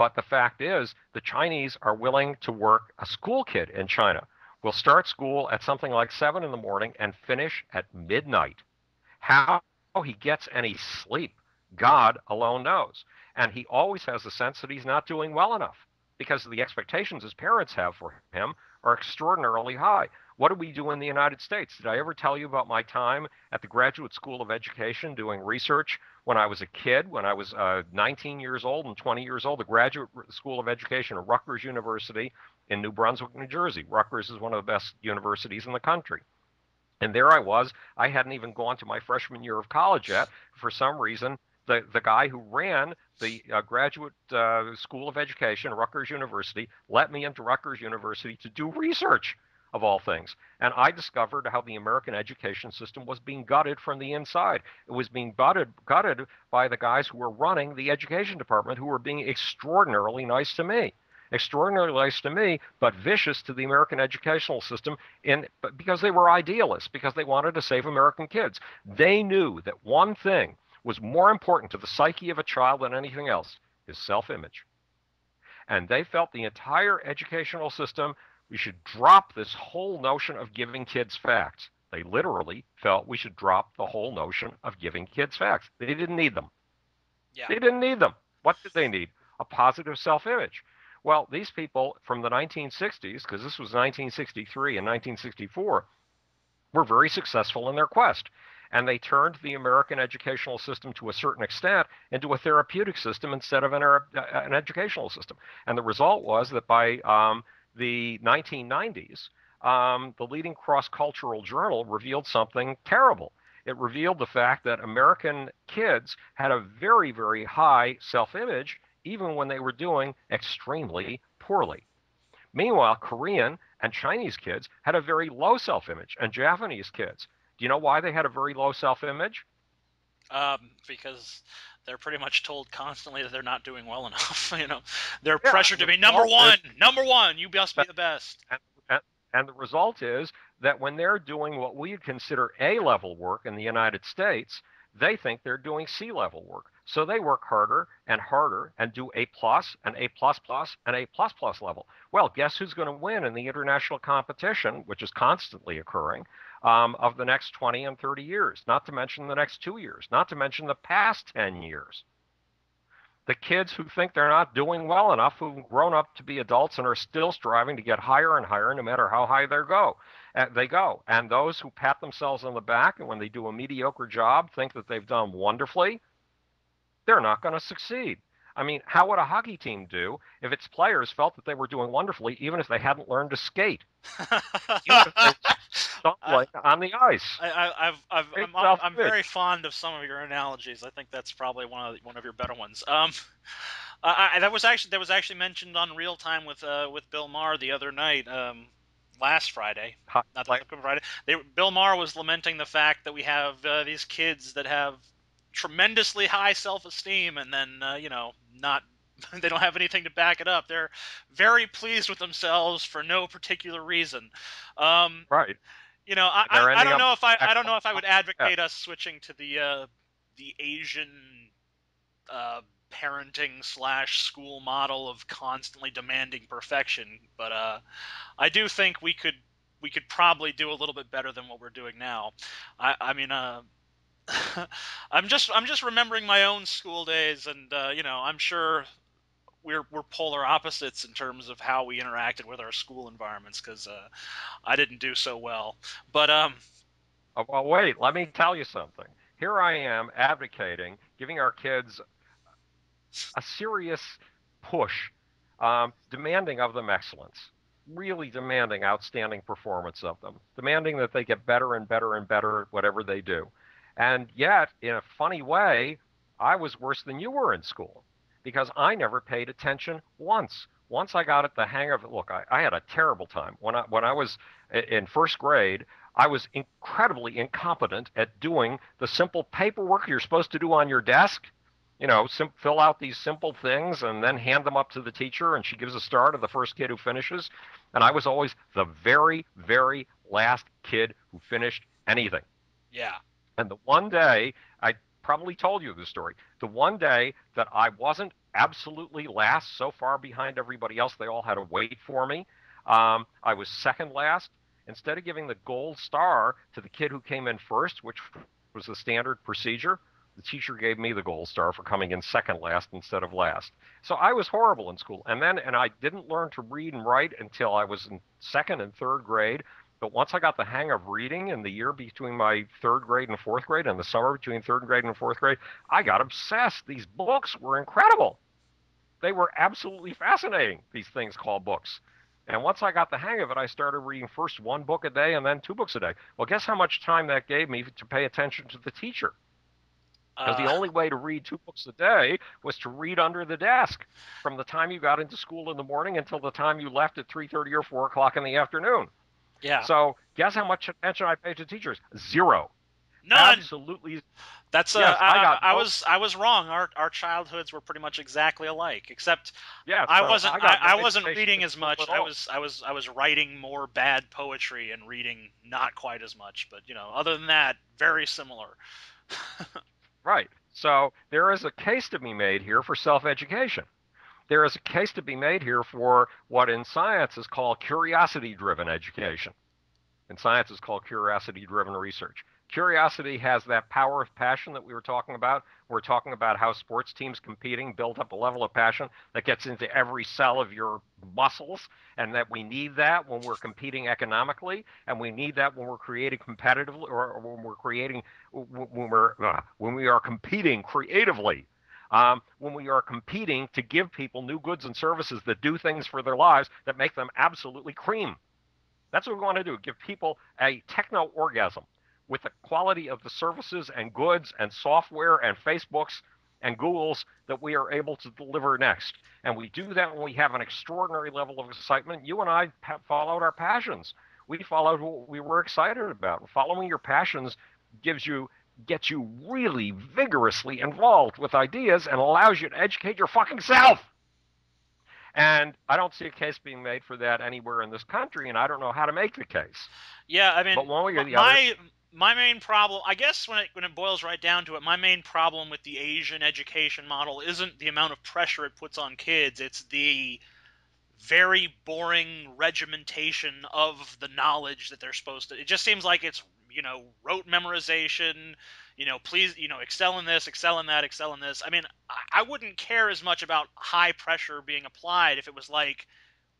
But the fact is, the Chinese are willing to work a school kid in China. Will start school at something like 7 in the morning and finish at midnight. How he gets any sleep, God alone knows. And he always has the sense that he's not doing well enough because the expectations his parents have for him are extraordinarily high. What do we do in the United States? Did I ever tell you about my time at the Graduate School of Education doing research when I was a kid, when I was uh, 19 years old and 20 years old? The Graduate School of Education at Rutgers University in New Brunswick, New Jersey. Rutgers is one of the best universities in the country. And there I was. I hadn't even gone to my freshman year of college yet. For some reason, the, the guy who ran the uh, Graduate uh, School of Education, Rutgers University, let me into Rutgers University to do research of all things. And I discovered how the American education system was being gutted from the inside. It was being gutted, gutted by the guys who were running the education department who were being extraordinarily nice to me. Extraordinarily nice to me, but vicious to the American educational system in because they were idealists, because they wanted to save American kids. They knew that one thing was more important to the psyche of a child than anything else, his self-image. And they felt the entire educational system we should drop this whole notion of giving kids facts. They literally felt we should drop the whole notion of giving kids facts. They didn't need them. Yeah. They didn't need them. What did they need? A positive self image. Well, these people from the 1960s, because this was 1963 and 1964, were very successful in their quest. And they turned the American educational system to a certain extent into a therapeutic system instead of an, uh, an educational system. And the result was that by um, the 1990s, um, the leading cross cultural journal revealed something terrible. It revealed the fact that American kids had a very, very high self image, even when they were doing extremely poorly. Meanwhile, Korean and Chinese kids had a very low self image, and Japanese kids. Do you know why they had a very low self image? Um, because they're pretty much told constantly that they're not doing well enough. you know, they're yeah, pressured to be number one, is, number one. You must be the best. And, and, and the result is that when they're doing what we consider A level work in the United States, they think they're doing C level work. So they work harder and harder and do A plus and A plus plus and A plus plus level. Well, guess who's going to win in the international competition, which is constantly occurring? Um, of the next 20 and 30 years, not to mention the next two years, not to mention the past 10 years. The kids who think they're not doing well enough, who've grown up to be adults and are still striving to get higher and higher, no matter how high they go, uh, they go. And those who pat themselves on the back and when they do a mediocre job think that they've done wonderfully, they're not going to succeed. I mean, how would a hockey team do if its players felt that they were doing wonderfully, even if they hadn't learned to skate? like on the ice. I, have I've, I'm, I'm, I'm, very fond of some of your analogies. I think that's probably one of the, one of your better ones. Um, I, that was actually that was actually mentioned on Real Time with uh, with Bill Maher the other night. Um, last Friday, not like, Friday. They, Bill Maher was lamenting the fact that we have uh, these kids that have tremendously high self-esteem and then uh, you know not they don't have anything to back it up. They're very pleased with themselves for no particular reason. Um, right. you know i, I, I don't know if i i don't know if i would advocate yeah. us switching to the uh, the asian uh, parenting slash school model of constantly demanding perfection but uh, i do think we could we could probably do a little bit better than what we're doing now. I i mean uh I'm just I'm just remembering my own school days, and uh, you know I'm sure we're we're polar opposites in terms of how we interacted with our school environments because uh, I didn't do so well. But um, Oh, well, wait, let me tell you something. Here I am advocating giving our kids a serious push, um, demanding of them excellence, really demanding outstanding performance of them, demanding that they get better and better and better at whatever they do. And yet, in a funny way, I was worse than you were in school because I never paid attention once. Once I got at the hang of it, look, I, I had a terrible time when I when I was in first grade. I was incredibly incompetent at doing the simple paperwork you're supposed to do on your desk. You know, sim- fill out these simple things and then hand them up to the teacher, and she gives a star to the first kid who finishes. And I was always the very, very last kid who finished anything. Yeah. And the one day, I probably told you the story, the one day that I wasn't absolutely last, so far behind everybody else, they all had to wait for me. Um, I was second last. Instead of giving the gold star to the kid who came in first, which was the standard procedure, the teacher gave me the gold star for coming in second last instead of last. So I was horrible in school. And then, and I didn't learn to read and write until I was in second and third grade. But once I got the hang of reading in the year between my third grade and fourth grade, and the summer between third grade and fourth grade, I got obsessed. These books were incredible. They were absolutely fascinating, these things called books. And once I got the hang of it, I started reading first one book a day and then two books a day. Well, guess how much time that gave me to pay attention to the teacher? Because uh, the only way to read two books a day was to read under the desk from the time you got into school in the morning until the time you left at 3.30 or 4 o'clock in the afternoon. Yeah. So guess how much attention I paid to teachers? Zero. None. Absolutely. That's uh, yes, I, I, I was I was wrong. Our our childhoods were pretty much exactly alike, except yeah, I wasn't I, I, I wasn't reading as much. I was I was I was writing more bad poetry and reading not quite as much. But you know, other than that, very similar. right. So there is a case to be made here for self-education there is a case to be made here for what in science is called curiosity driven education. In science, is called curiosity driven research. Curiosity has that power of passion that we were talking about. We're talking about how sports teams competing build up a level of passion that gets into every cell of your muscles, and that we need that when we're competing economically, and we need that when we're creating competitively, or when we're creating when we're uh, when we are competing creatively um, when we are competing to give people new goods and services that do things for their lives that make them absolutely cream. That's what we want to do give people a techno orgasm with the quality of the services and goods and software and Facebooks and Googles that we are able to deliver next. And we do that when we have an extraordinary level of excitement. You and I have followed our passions. We followed what we were excited about. Following your passions gives you gets you really vigorously involved with ideas and allows you to educate your fucking self. And I don't see a case being made for that anywhere in this country, and I don't know how to make the case. Yeah, I mean, but one way or the my other, my main problem, I guess, when it when it boils right down to it, my main problem with the Asian education model isn't the amount of pressure it puts on kids; it's the very boring regimentation of the knowledge that they're supposed to. It just seems like it's you know, rote memorization, you know, please, you know, excel in this, excel in that, excel in this. I mean, I wouldn't care as much about high pressure being applied if it was like,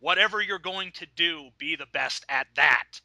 whatever you're going to do, be the best at that.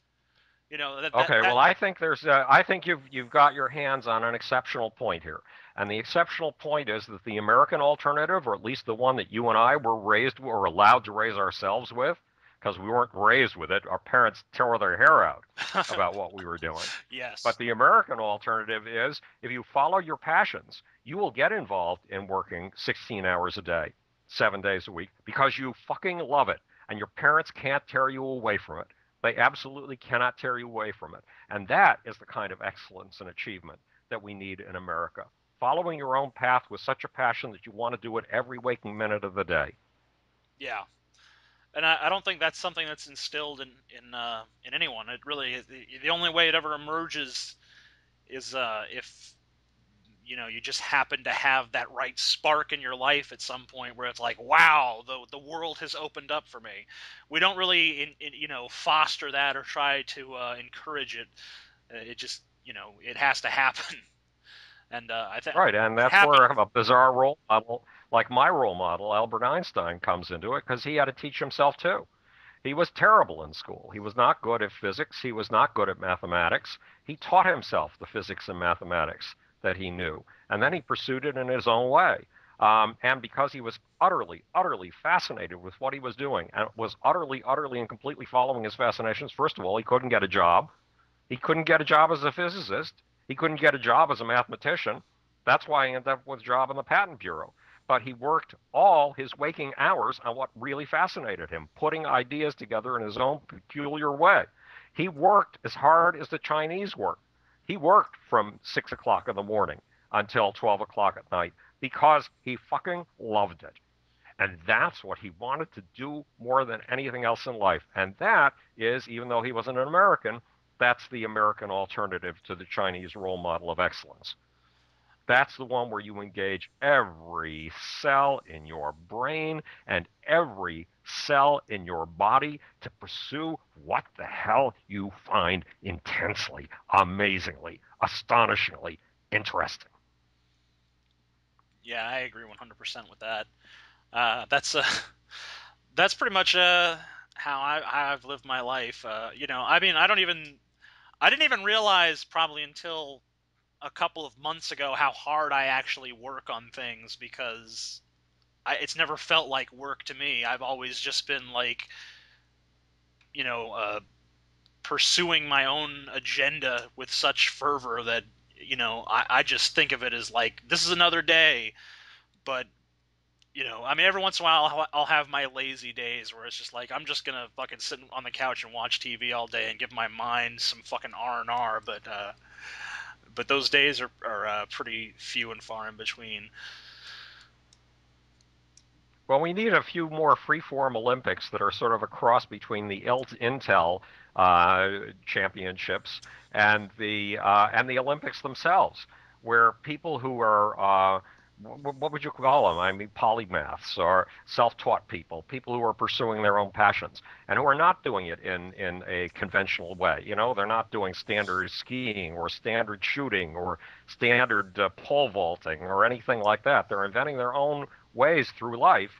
You know. That, okay. That, well, I think there's. Uh, I think you've you've got your hands on an exceptional point here, and the exceptional point is that the American alternative, or at least the one that you and I were raised or allowed to raise ourselves with, because we weren't raised with it. Our parents tore their hair out about what we were doing. Yes. But the American alternative is if you follow your passions, you will get involved in working 16 hours a day, seven days a week, because you fucking love it. And your parents can't tear you away from it. They absolutely cannot tear you away from it. And that is the kind of excellence and achievement that we need in America. Following your own path with such a passion that you want to do it every waking minute of the day. Yeah, and I, I, don't think that's something that's instilled in in uh, in anyone. It really the, the only way it ever emerges is uh, if you know you just happen to have that right spark in your life at some point where it's like wow the the world has opened up for me. We don't really in, in, you know foster that or try to uh, encourage it. Uh, it just you know it has to happen. And uh, I think right, and that's where a bizarre role model like my role model, Albert Einstein, comes into it because he had to teach himself too. He was terrible in school. He was not good at physics. He was not good at mathematics. He taught himself the physics and mathematics that he knew, and then he pursued it in his own way. Um, and because he was utterly, utterly fascinated with what he was doing and was utterly, utterly, and completely following his fascinations, first of all, he couldn't get a job. He couldn't get a job as a physicist. He couldn't get a job as a mathematician. That's why he ended up with a job in the Patent Bureau but he worked all his waking hours on what really fascinated him, putting ideas together in his own peculiar way. He worked as hard as the Chinese worked. He worked from six o'clock in the morning until 12 o'clock at night because he fucking loved it. And that's what he wanted to do more than anything else in life. And that is, even though he wasn't an American, that's the American alternative to the Chinese role model of excellence. That's the one where you engage every cell in your brain and every cell in your body to pursue what the hell you find intensely, amazingly, astonishingly interesting. Yeah, I agree 100% with that. Uh, that's uh, that's pretty much uh, how I, have lived my life. Uh, you know, I mean, I don't even, I didn't even realize probably until a couple of months ago how hard I actually work on things because I, it's never felt like work to me. I've always just been like, you know, uh, pursuing my own agenda with such fervor that you know I, I just think of it as like this is another day. But you know, I mean, every once in a while I'll, I'll have my lazy days where it's just like I'm just gonna fucking sit on the couch and watch TV all day and give my mind some fucking R and R. But uh, but those days are, are uh, pretty few and far in between. Well, we need a few more freeform Olympics that are sort of a cross between the Intel uh, championships and the uh, and the Olympics themselves, where people who are uh, what would you call them? I mean, polymaths or self-taught people, people who are pursuing their own passions and who are not doing it in, in a conventional way. You know, they're not doing standard skiing or standard shooting or standard uh, pole vaulting or anything like that. They're inventing their own ways through life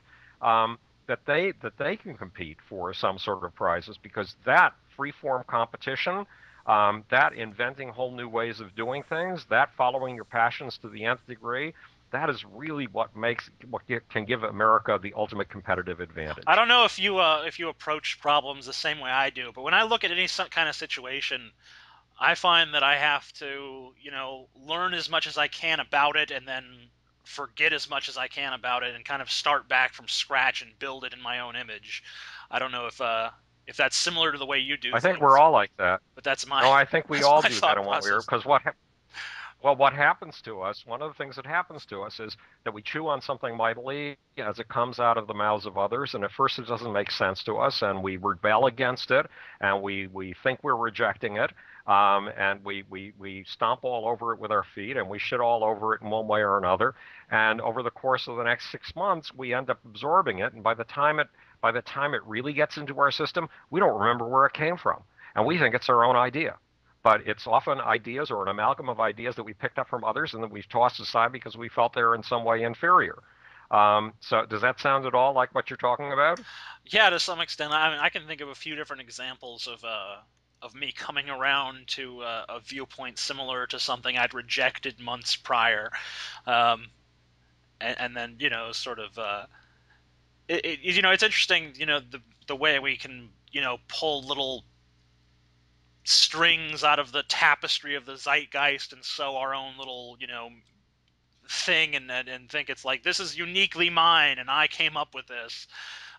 um, that they that they can compete for some sort of prizes because that free-form competition. Um, that inventing whole new ways of doing things, that following your passions to the nth degree, that is really what makes what can give America the ultimate competitive advantage. I don't know if you uh, if you approach problems the same way I do, but when I look at any kind of situation, I find that I have to you know learn as much as I can about it, and then forget as much as I can about it, and kind of start back from scratch and build it in my own image. I don't know if uh, if that's similar to the way you do. I think we're all like that. But that's my. No, I think we all do that in one way because what well, what happens to us, one of the things that happens to us is that we chew on something mightily as it comes out of the mouths of others, and at first it doesn't make sense to us, and we rebel against it, and we, we think we're rejecting it, um, and we, we, we stomp all over it with our feet, and we shit all over it in one way or another. And over the course of the next six months, we end up absorbing it, and by the time it by the time it really gets into our system, we don't remember where it came from, and we think it's our own idea but it's often ideas or an amalgam of ideas that we picked up from others and that we've tossed aside because we felt they were in some way inferior. Um, so does that sound at all like what you're talking about? Yeah, to some extent. I mean, I can think of a few different examples of uh, of me coming around to uh, a viewpoint similar to something I'd rejected months prior, um, and, and, then you know, sort of, uh, it, it, you know, it's interesting, you know, the the way we can you know pull little strings out of the tapestry of the zeitgeist and sew our own little, you know, thing and and think it's like this is uniquely mine and I came up with this.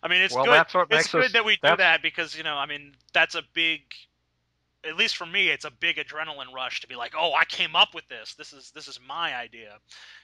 I mean, it's well, good. it's good us, that we do that because you know, I mean, that's a big. At least for me, it's a big adrenaline rush to be like, "Oh, I came up with this. This is this is my idea."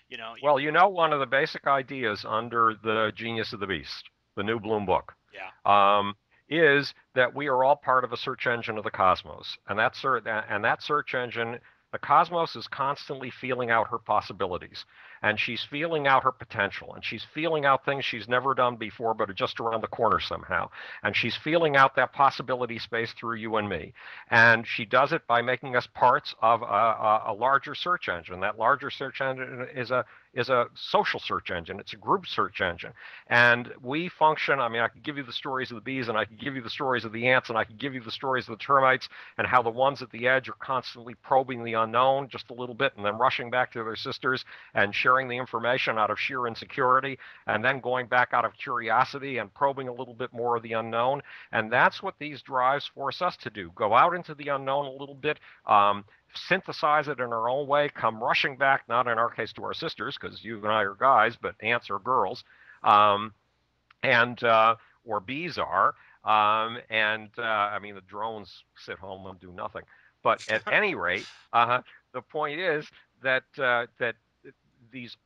You know. Well, you know, one of the basic ideas under the Genius of the Beast, the New Bloom book. Yeah. Um, is that we are all part of a search engine of the cosmos, and that search and that search engine, the cosmos is constantly feeling out her possibilities, and she's feeling out her potential, and she's feeling out things she's never done before, but are just around the corner somehow, and she's feeling out that possibility space through you and me, and she does it by making us parts of a, a, a larger search engine. That larger search engine is a is a social search engine. It's a group search engine. And we function, I mean, I could give you the stories of the bees and I could give you the stories of the ants and I could give you the stories of the termites and how the ones at the edge are constantly probing the unknown just a little bit and then rushing back to their sisters and sharing the information out of sheer insecurity and then going back out of curiosity and probing a little bit more of the unknown. And that's what these drives force us to do. Go out into the unknown a little bit. Um, synthesize it in our own way, come rushing back, not in our case to our sisters, because you and I are guys, but ants are girls, um, and uh, or bees are. Um, and uh, I mean, the drones sit home and do nothing. But at any rate, uh, the point is that uh, that these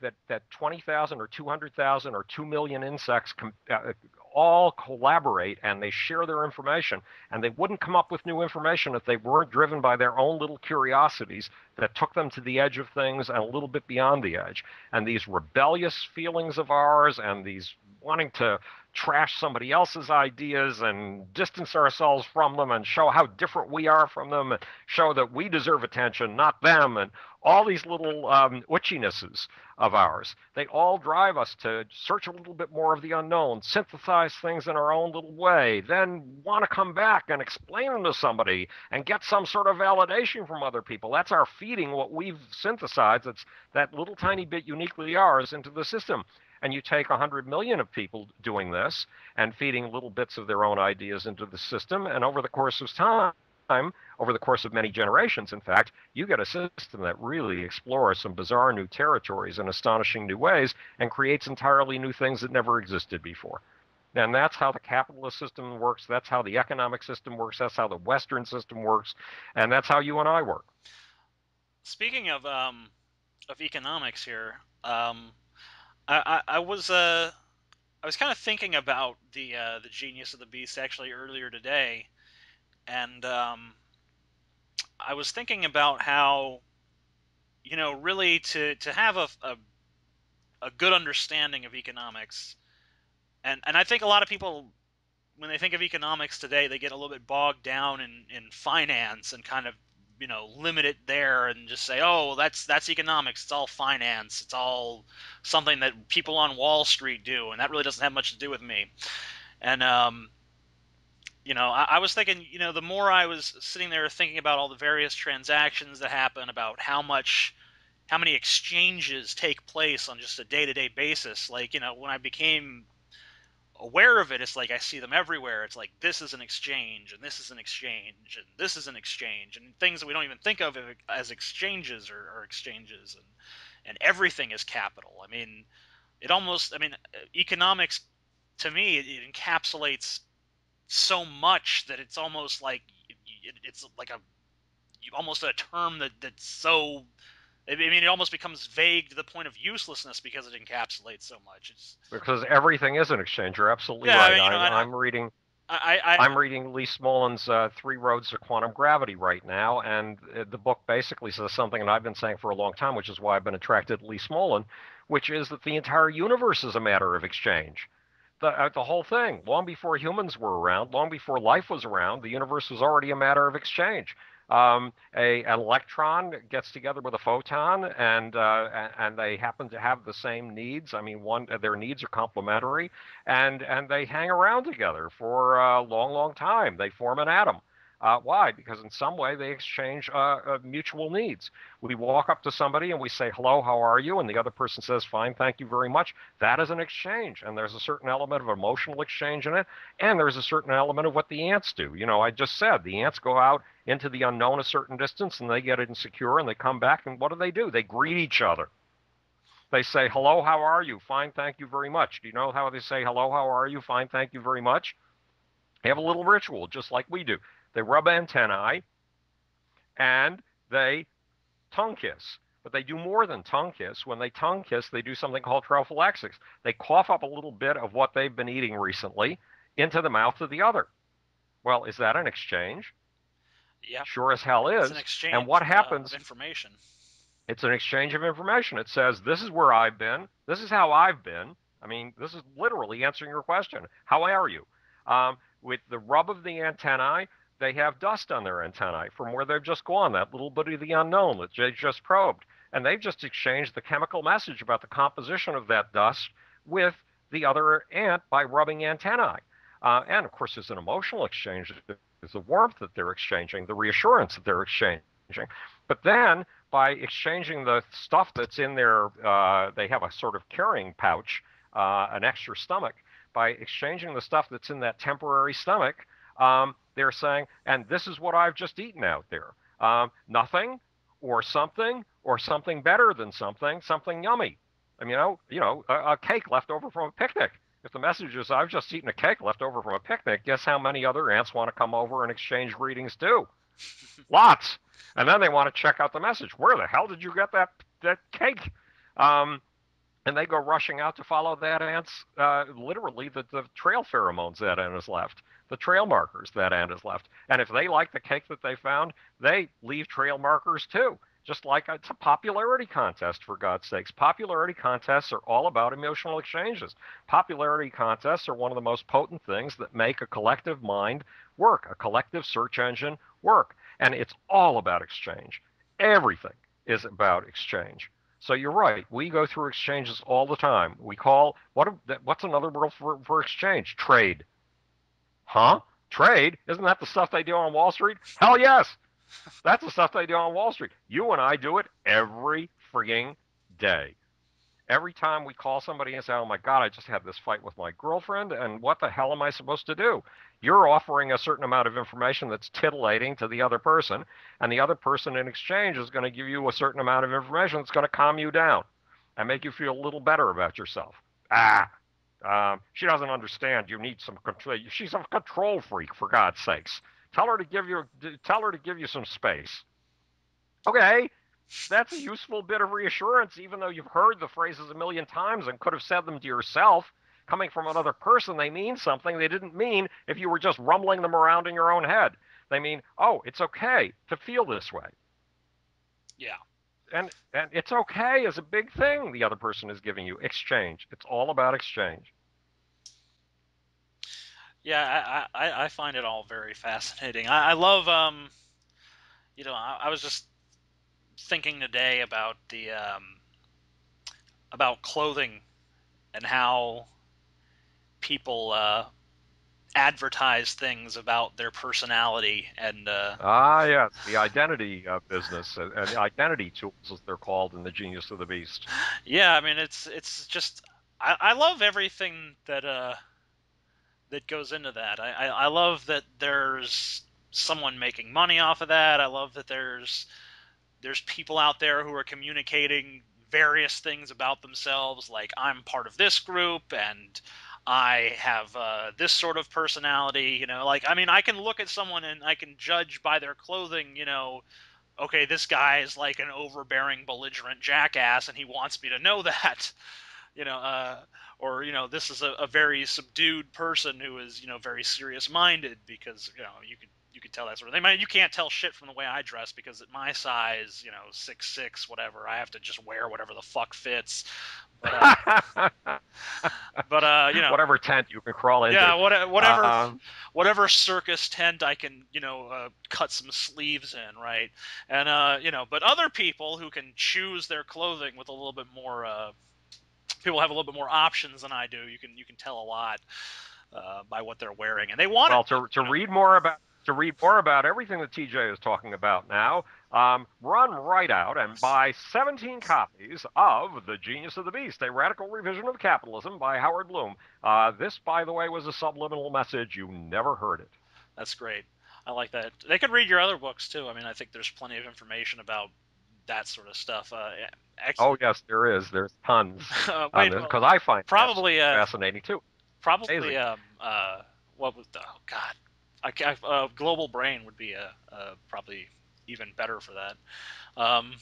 that that 20,000 or 200,000 or 2 million insects com- uh, all collaborate and they share their information and they wouldn't come up with new information if they weren't driven by their own little curiosities that took them to the edge of things and a little bit beyond the edge. And these rebellious feelings of ours and these wanting to trash somebody else's ideas and distance ourselves from them and show how different we are from them and show that we deserve attention, not them, and all these little um, witchinesses of ours. They all drive us to search a little bit more of the unknown, synthesize things in our own little way, then want to come back and explain them to somebody and get some sort of validation from other people. That's our feeding what we've synthesized. It's that little tiny bit uniquely ours into the system and you take 100 million of people doing this and feeding little bits of their own ideas into the system, and over the course of time, over the course of many generations, in fact, you get a system that really explores some bizarre new territories in astonishing new ways and creates entirely new things that never existed before. And that's how the capitalist system works. That's how the economic system works. That's how the Western system works. And that's how you and I work. Speaking of um, of economics here, um, I, I, was uh, I was kind of thinking about the uh, the genius of the beast actually earlier today, and um, I was thinking about how, you know, really to to have a, a a good understanding of economics, and and I think a lot of people when they think of economics today, they get a little bit bogged down in in finance and kind of you know limit it there and just say oh that's that's economics. It's all finance. It's all something that people on wall street do and that really doesn't have much to do with me. And um, you know I, I was thinking you know the more i was sitting there thinking about all the various transactions that happen about how much how many exchanges take place on just a day-to-day basis like you know when i became aware of it, it's like I see them everywhere. It's like this is an exchange, and this is an exchange, and this is an exchange, and things that we don't even think of as exchanges or, exchanges, and and everything is capital. I mean, it almost, I mean, uh, economics to me it, it encapsulates so much that it's almost like it, it's like a almost a term that that's so I mean, it almost becomes vague to the point of uselessness because it encapsulates so much. It's because everything is an exchange. You're absolutely yeah, right. I mean, I'm, I'm, reading. I, am reading Lee Smolin's uh, Three Roads to Quantum Gravity right now, and the book basically says something that I've been saying for a long time, which is why I've been attracted to Lee Smolin, which is that the entire universe is a matter of exchange. The, uh, the whole thing, long before humans were around, long before life was around, the universe was already a matter of exchange um, a, an electron gets together with a photon, and uh, and they happen to have the same needs. I mean, one their needs are complementary, and and they hang around together for a long, long time. They form an atom. Uh, why? Because in some way they exchange uh, uh, mutual needs. We walk up to somebody and we say, hello, how are you? And the other person says, fine, thank you very much. That is an exchange. And there's a certain element of emotional exchange in it. And there's a certain element of what the ants do. You know, I just said the ants go out into the unknown a certain distance and they get insecure and they come back. And what do they do? They greet each other. They say, hello, how are you? Fine, thank you very much. Do you know how they say, hello, how are you? Fine, thank you very much. They have a little ritual, just like we do. They rub antennae and they tongue kiss. But they do more than tongue kiss. When they tongue kiss, they do something called trophallaxis. They cough up a little bit of what they've been eating recently into the mouth of the other. Well, is that an exchange? Yeah. Sure as hell is. It's an exchange and what happens? Uh, information. It's an exchange of information. It says, this is where I've been. This is how I've been. I mean, this is literally answering your question. How are you? Um, with the rub of the antennae, they have dust on their antennae from where they've just gone, that little bit of the unknown that they just probed. and they've just exchanged the chemical message about the composition of that dust with the other ant by rubbing antennae. Uh, and of course, there's an emotional exchange. The warmth that they're exchanging, the reassurance that they're exchanging. But then, by exchanging the stuff that's in their, uh, they have a sort of carrying pouch, uh, an extra stomach. By exchanging the stuff that's in that temporary stomach, um, they're saying, and this is what I've just eaten out there. Um, nothing, or something, or something better than something, something yummy. I mean, you know, you know, a, a cake left over from a picnic. If the message is, I've just eaten a cake left over from a picnic, guess how many other ants want to come over and exchange greetings too? Lots. And then they want to check out the message. Where the hell did you get that, that cake? Um, and they go rushing out to follow that ant's, uh, literally, the, the trail pheromones that ant has left, the trail markers that ant has left. And if they like the cake that they found, they leave trail markers too just like it's a popularity contest for God's sakes. Popularity contests are all about emotional exchanges. Popularity contests are one of the most potent things that make a collective mind work, a collective search engine work. And it's all about exchange. Everything is about exchange. So you're right. We go through exchanges all the time. We call what what's another word for, for exchange? Trade. Huh? Trade? Isn't that the stuff they do on Wall Street? Hell yes. That's the stuff they do on Wall Street. You and I do it every frigging day. Every time we call somebody and say, "Oh my God, I just had this fight with my girlfriend, and what the hell am I supposed to do?" You're offering a certain amount of information that's titillating to the other person, and the other person in exchange is going to give you a certain amount of information that's going to calm you down and make you feel a little better about yourself. Ah, um, she doesn't understand. You need some control. She's a control freak, for God's sakes. Tell her to give you tell her to give you some space. Okay, that's a useful bit of reassurance, even though you've heard the phrases a million times and could have said them to yourself. Coming from another person, they mean something they didn't mean if you were just rumbling them around in your own head. They mean, oh, it's okay to feel this way. Yeah. And and it's okay is a big thing the other person is giving you. Exchange. It's all about exchange. Yeah, I, I, I find it all very fascinating. I, I love, um, you know, I, I was just thinking today about the um, about clothing and how people uh, advertise things about their personality and uh, ah yes the identity uh, business and, and identity tools as they're called in the genius of the beast yeah i mean it's it's just i, I love everything that uh that goes into that. I, I, I love that there's someone making money off of that. I love that there's there's people out there who are communicating various things about themselves, like I'm part of this group and I have uh, this sort of personality. You know, like I mean, I can look at someone and I can judge by their clothing. You know, okay, this guy is like an overbearing, belligerent jackass, and he wants me to know that. You know, uh, or you know this is a, a very subdued person who is you know very serious minded because you know you could you could tell that sort of thing. I mean, you can't tell shit from the way I dress because at my size, you know, six six, whatever, I have to just wear whatever the fuck fits. But, uh, but uh, you know, whatever tent you can crawl into. Yeah, what, whatever, uh, whatever circus tent I can, you know, uh, cut some sleeves in, right? And uh, you know, but other people who can choose their clothing with a little bit more uh, people have a little bit more options than I do. You can you can tell a lot uh, by what they're wearing, and they want well to to read more about to read more about everything that TJ is talking about now. Um, run right out and buy 17 copies of The Genius of the Beast, a radical revision of capitalism by Howard Bloom. Uh, this, by the way, was a subliminal message. You never heard it. That's great. I like that. They could read your other books too. I mean, I think there's plenty of information about that sort of stuff. Uh, actually, oh yes, there is. There's tons. Because uh, well, I find probably uh, fascinating too. Probably, um, uh, what was the oh god, I, I uh, global brain would be a, a, probably even better for that. Um,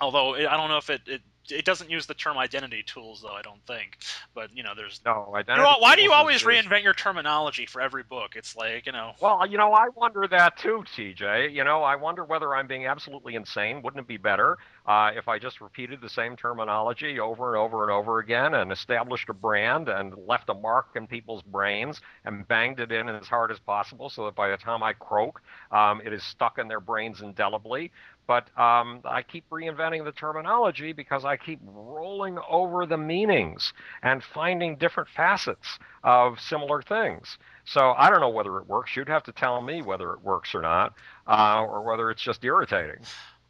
although I don't know if it, it it doesn't use the term identity tools though. I don't think. But you know, there's no identity. You know, why do you always reinvent your terminology for every book? It's like you know. Well, you know, I wonder that too, TJ. You know, I wonder whether I'm being absolutely insane. Wouldn't it be better uh, if I just repeated the same terminology over and over and over again and established a brand and left a mark in people's brains and banged it in as hard as possible so that by the time I croak, um, it is stuck in their brains indelibly? But um, I keep reinventing the terminology because I keep rolling over the meanings and finding different facets of similar things. So I don't know whether it works. You'd have to tell me whether it works or not, uh, or whether it's just irritating.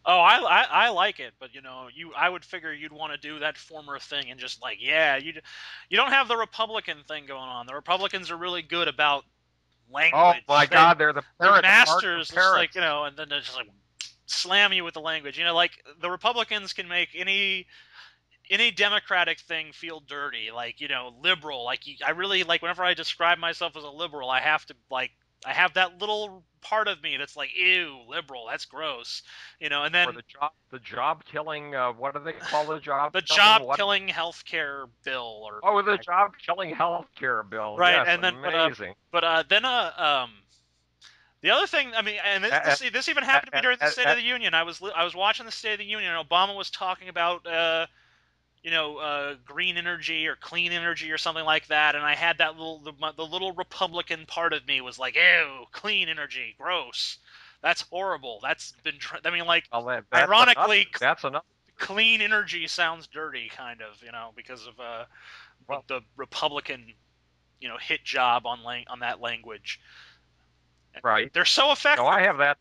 Oh, I, I, I like it, but you know, you I would figure you'd want to do that former thing and just like, yeah, you you don't have the Republican thing going on. The Republicans are really good about language. Oh my they, God, they're the they're masters. Just like you know, and then they're just like slam you with the language. You know, like the Republicans can make any any democratic thing feel dirty like you know liberal like i really like whenever i describe myself as a liberal i have to like I have that little part of me that's like, ew, liberal, that's gross, you know. And then or the job, the job killing, uh, what do they call the job? the job what? killing healthcare bill, or oh, the job killing healthcare bill, right? Yes, and then, amazing. but, uh, but uh, then, uh, um, the other thing, I mean, and this, this, this even happened to me during the State of the Union. I was I was watching the State of the Union, and Obama was talking about. Uh, you know, uh, green energy or clean energy or something like that, and I had that little the, the little Republican part of me was like, ew, clean energy, gross. That's horrible. That's been. I mean, like, well, that, that's ironically, enough. that's enough. Clean energy sounds dirty, kind of, you know, because of uh, well, the Republican, you know, hit job on lang- on that language. Right. They're so effective. No, I have that.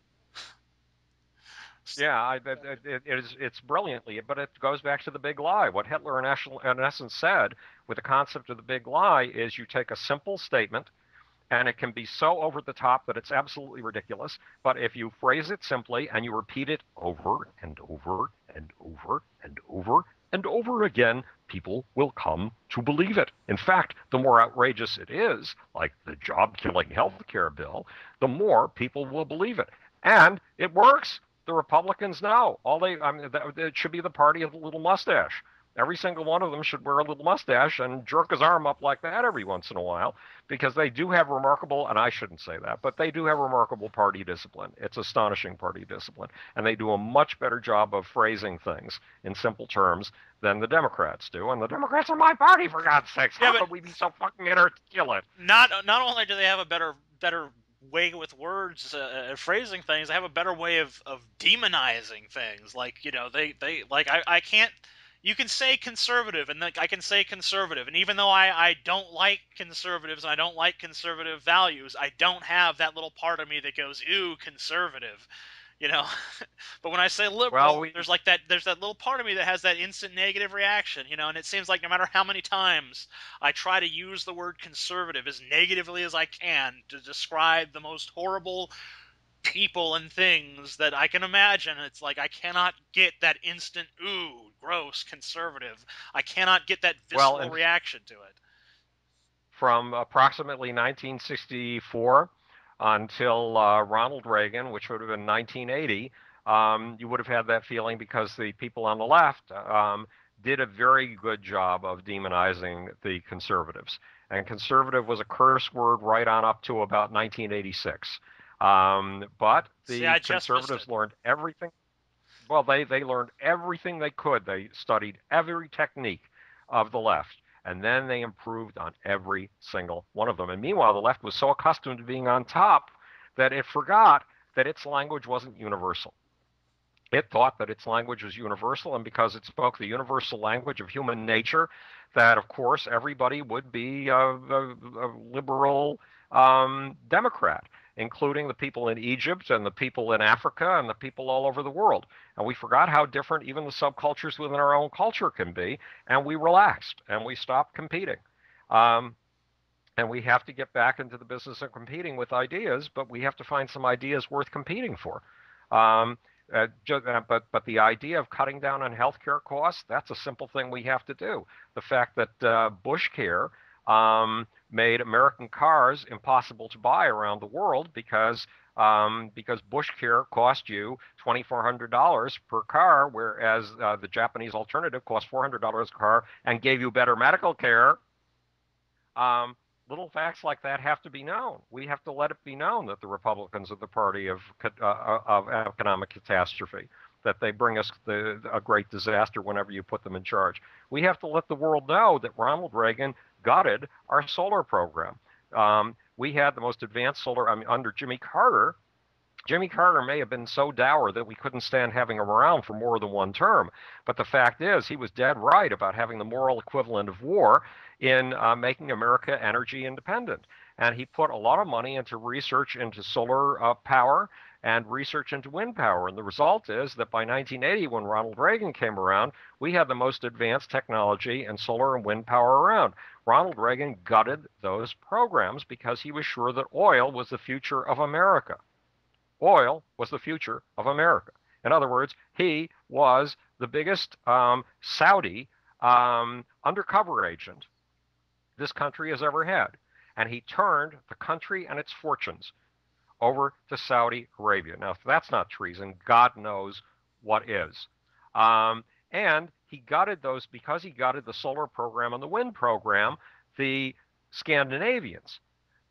Yeah, I, it, it, is, it's brilliantly, but it goes back to the big lie. What Hitler in, in essence said with the concept of the big lie is you take a simple statement and it can be so over the top that it's absolutely ridiculous. But if you phrase it simply and you repeat it over and over and over and over and over again, people will come to believe it. In fact, the more outrageous it is, like the job killing health care bill, the more people will believe it. And it works the Republicans now. All they, I mean, it should be the party of the little mustache. Every single one of them should wear a little mustache and jerk his arm up like that every once in a while because they do have remarkable, and I shouldn't say that, but they do have remarkable party discipline. It's astonishing party discipline. And they do a much better job of phrasing things in simple terms than the Democrats do. And the Democrats are my party, for God's sakes. How yeah, could we be so fucking inarticulate? Not, not only do they have a better, better way with words uh, uh, phrasing things. They have a better way of, of demonizing things. Like you know, they they like I, I can't. You can say conservative, and like I can say conservative, and even though I, I don't like conservatives, and I don't like conservative values, I don't have that little part of me that goes, "Ooh, conservative." you know. but when I say liberal, well, we, there's like that there's that little part of me that has that instant negative reaction, you know, and it seems like no matter how many times I try to use the word conservative as negatively as I can to describe the most horrible people and things that I can imagine, it's like I cannot get that instant ooh, gross conservative. I cannot get that visceral well, reaction to it. From approximately 1964 until uh, Ronald Reagan, which would have been 1980, um, you would have had that feeling because the people on the left um, did a very good job of demonizing the conservatives. And conservative was a curse word right on up to about 1986. Um, but the See, conservatives learned everything. Well, they, they learned everything they could. They studied every technique of the left and then they improved on every single one of them. And meanwhile, the left was so accustomed to being on top that it forgot that its language wasn't universal. It thought that its language was universal, and because it spoke the universal language of human nature, that of course everybody would be a, a, a liberal um, Democrat including the people in Egypt and the people in Africa and the people all over the world. And we forgot how different even the subcultures within our own culture can be. And we relaxed and we stopped competing. Um, and we have to get back into the business of competing with ideas, but we have to find some ideas worth competing for. Um, uh, uh but but the idea of cutting down on healthcare costs that's a simple thing we have to do. The fact that uh, Bush Care um, made American cars impossible to buy around the world because um, because Bush Care cost you twenty four hundred dollars per car, whereas uh, the Japanese alternative cost four hundred dollars a car and gave you better medical care. Um, little facts like that have to be known. We have to let it be known that the Republicans are the party of uh, of economic catastrophe. That they bring us the, a great disaster whenever you put them in charge. We have to let the world know that Ronald Reagan gutted our solar program. Um, we had the most advanced solar, I mean, under Jimmy Carter, Jimmy Carter may have been so dour that we couldn't stand having him around for more than one term. But the fact is, he was dead right about having the moral equivalent of war in uh, making America energy independent. And he put a lot of money into research into solar uh, power and research into wind power. And the result is that by 1980, when Ronald Reagan came around, we had the most advanced technology in solar and wind power around. Ronald Reagan gutted those programs because he was sure that oil was the future of America. Oil was the future of America. In other words, he was the biggest um, Saudi um, undercover agent this country has ever had. And he turned the country and its fortunes over to Saudi Arabia. Now, if that's not treason, God knows what is. Um, and he gutted those because he gutted the solar program and the wind program. The Scandinavians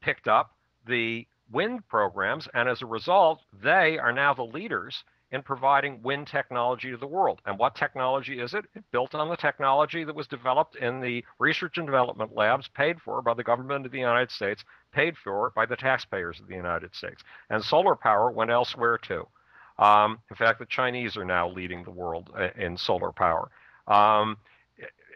picked up the wind programs, and as a result, they are now the leaders in providing wind technology to the world. And what technology is it? It built on the technology that was developed in the research and development labs paid for by the government of the United States, paid for by the taxpayers of the United States. And solar power went elsewhere too. Um, in fact, the Chinese are now leading the world uh, in solar power. Um,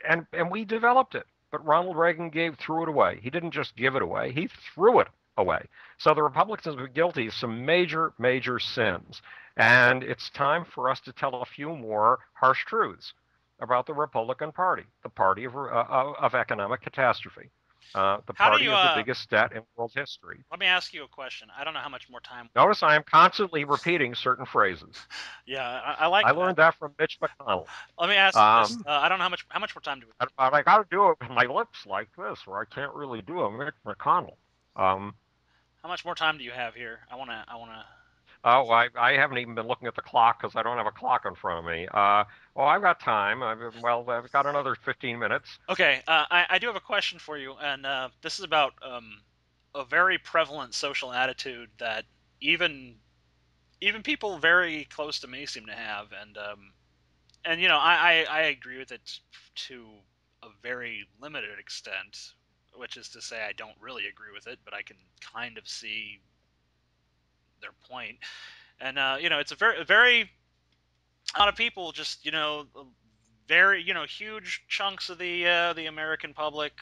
and, and we developed it. But Ronald Reagan gave threw it away. He didn't just give it away, he threw it away. So the Republicans were guilty of some major, major sins. And it's time for us to tell a few more harsh truths about the Republican Party, the party of, uh, of economic catastrophe. Uh, the How party you, uh, the biggest debt in world history. Let me ask you a question. I don't know how much more time. Notice I am constantly repeating certain phrases. Yeah, I, I like. I learned that from Mitch McConnell. Let me ask you this. Um, Uh, I don't know how much. How much more time do we? But I got to do it with my lips like this, or I can't really do a Mitch McConnell. Um, How much more time do you have here? I wanna. I wanna. Oh, I, I haven't even been looking at the clock because I don't have a clock in front of me. Uh, well, I've got time. I've, well, I've got another 15 minutes. Okay, uh, I, I do have a question for you, and uh, this is about um, a very prevalent social attitude that even even people very close to me seem to have, and um, and you know I, I, I agree with it to a very limited extent, which is to say I don't really agree with it, but I can kind of see their point, and uh, you know it's a very very a lot of people just you know very you know huge chunks of the uh, the American public,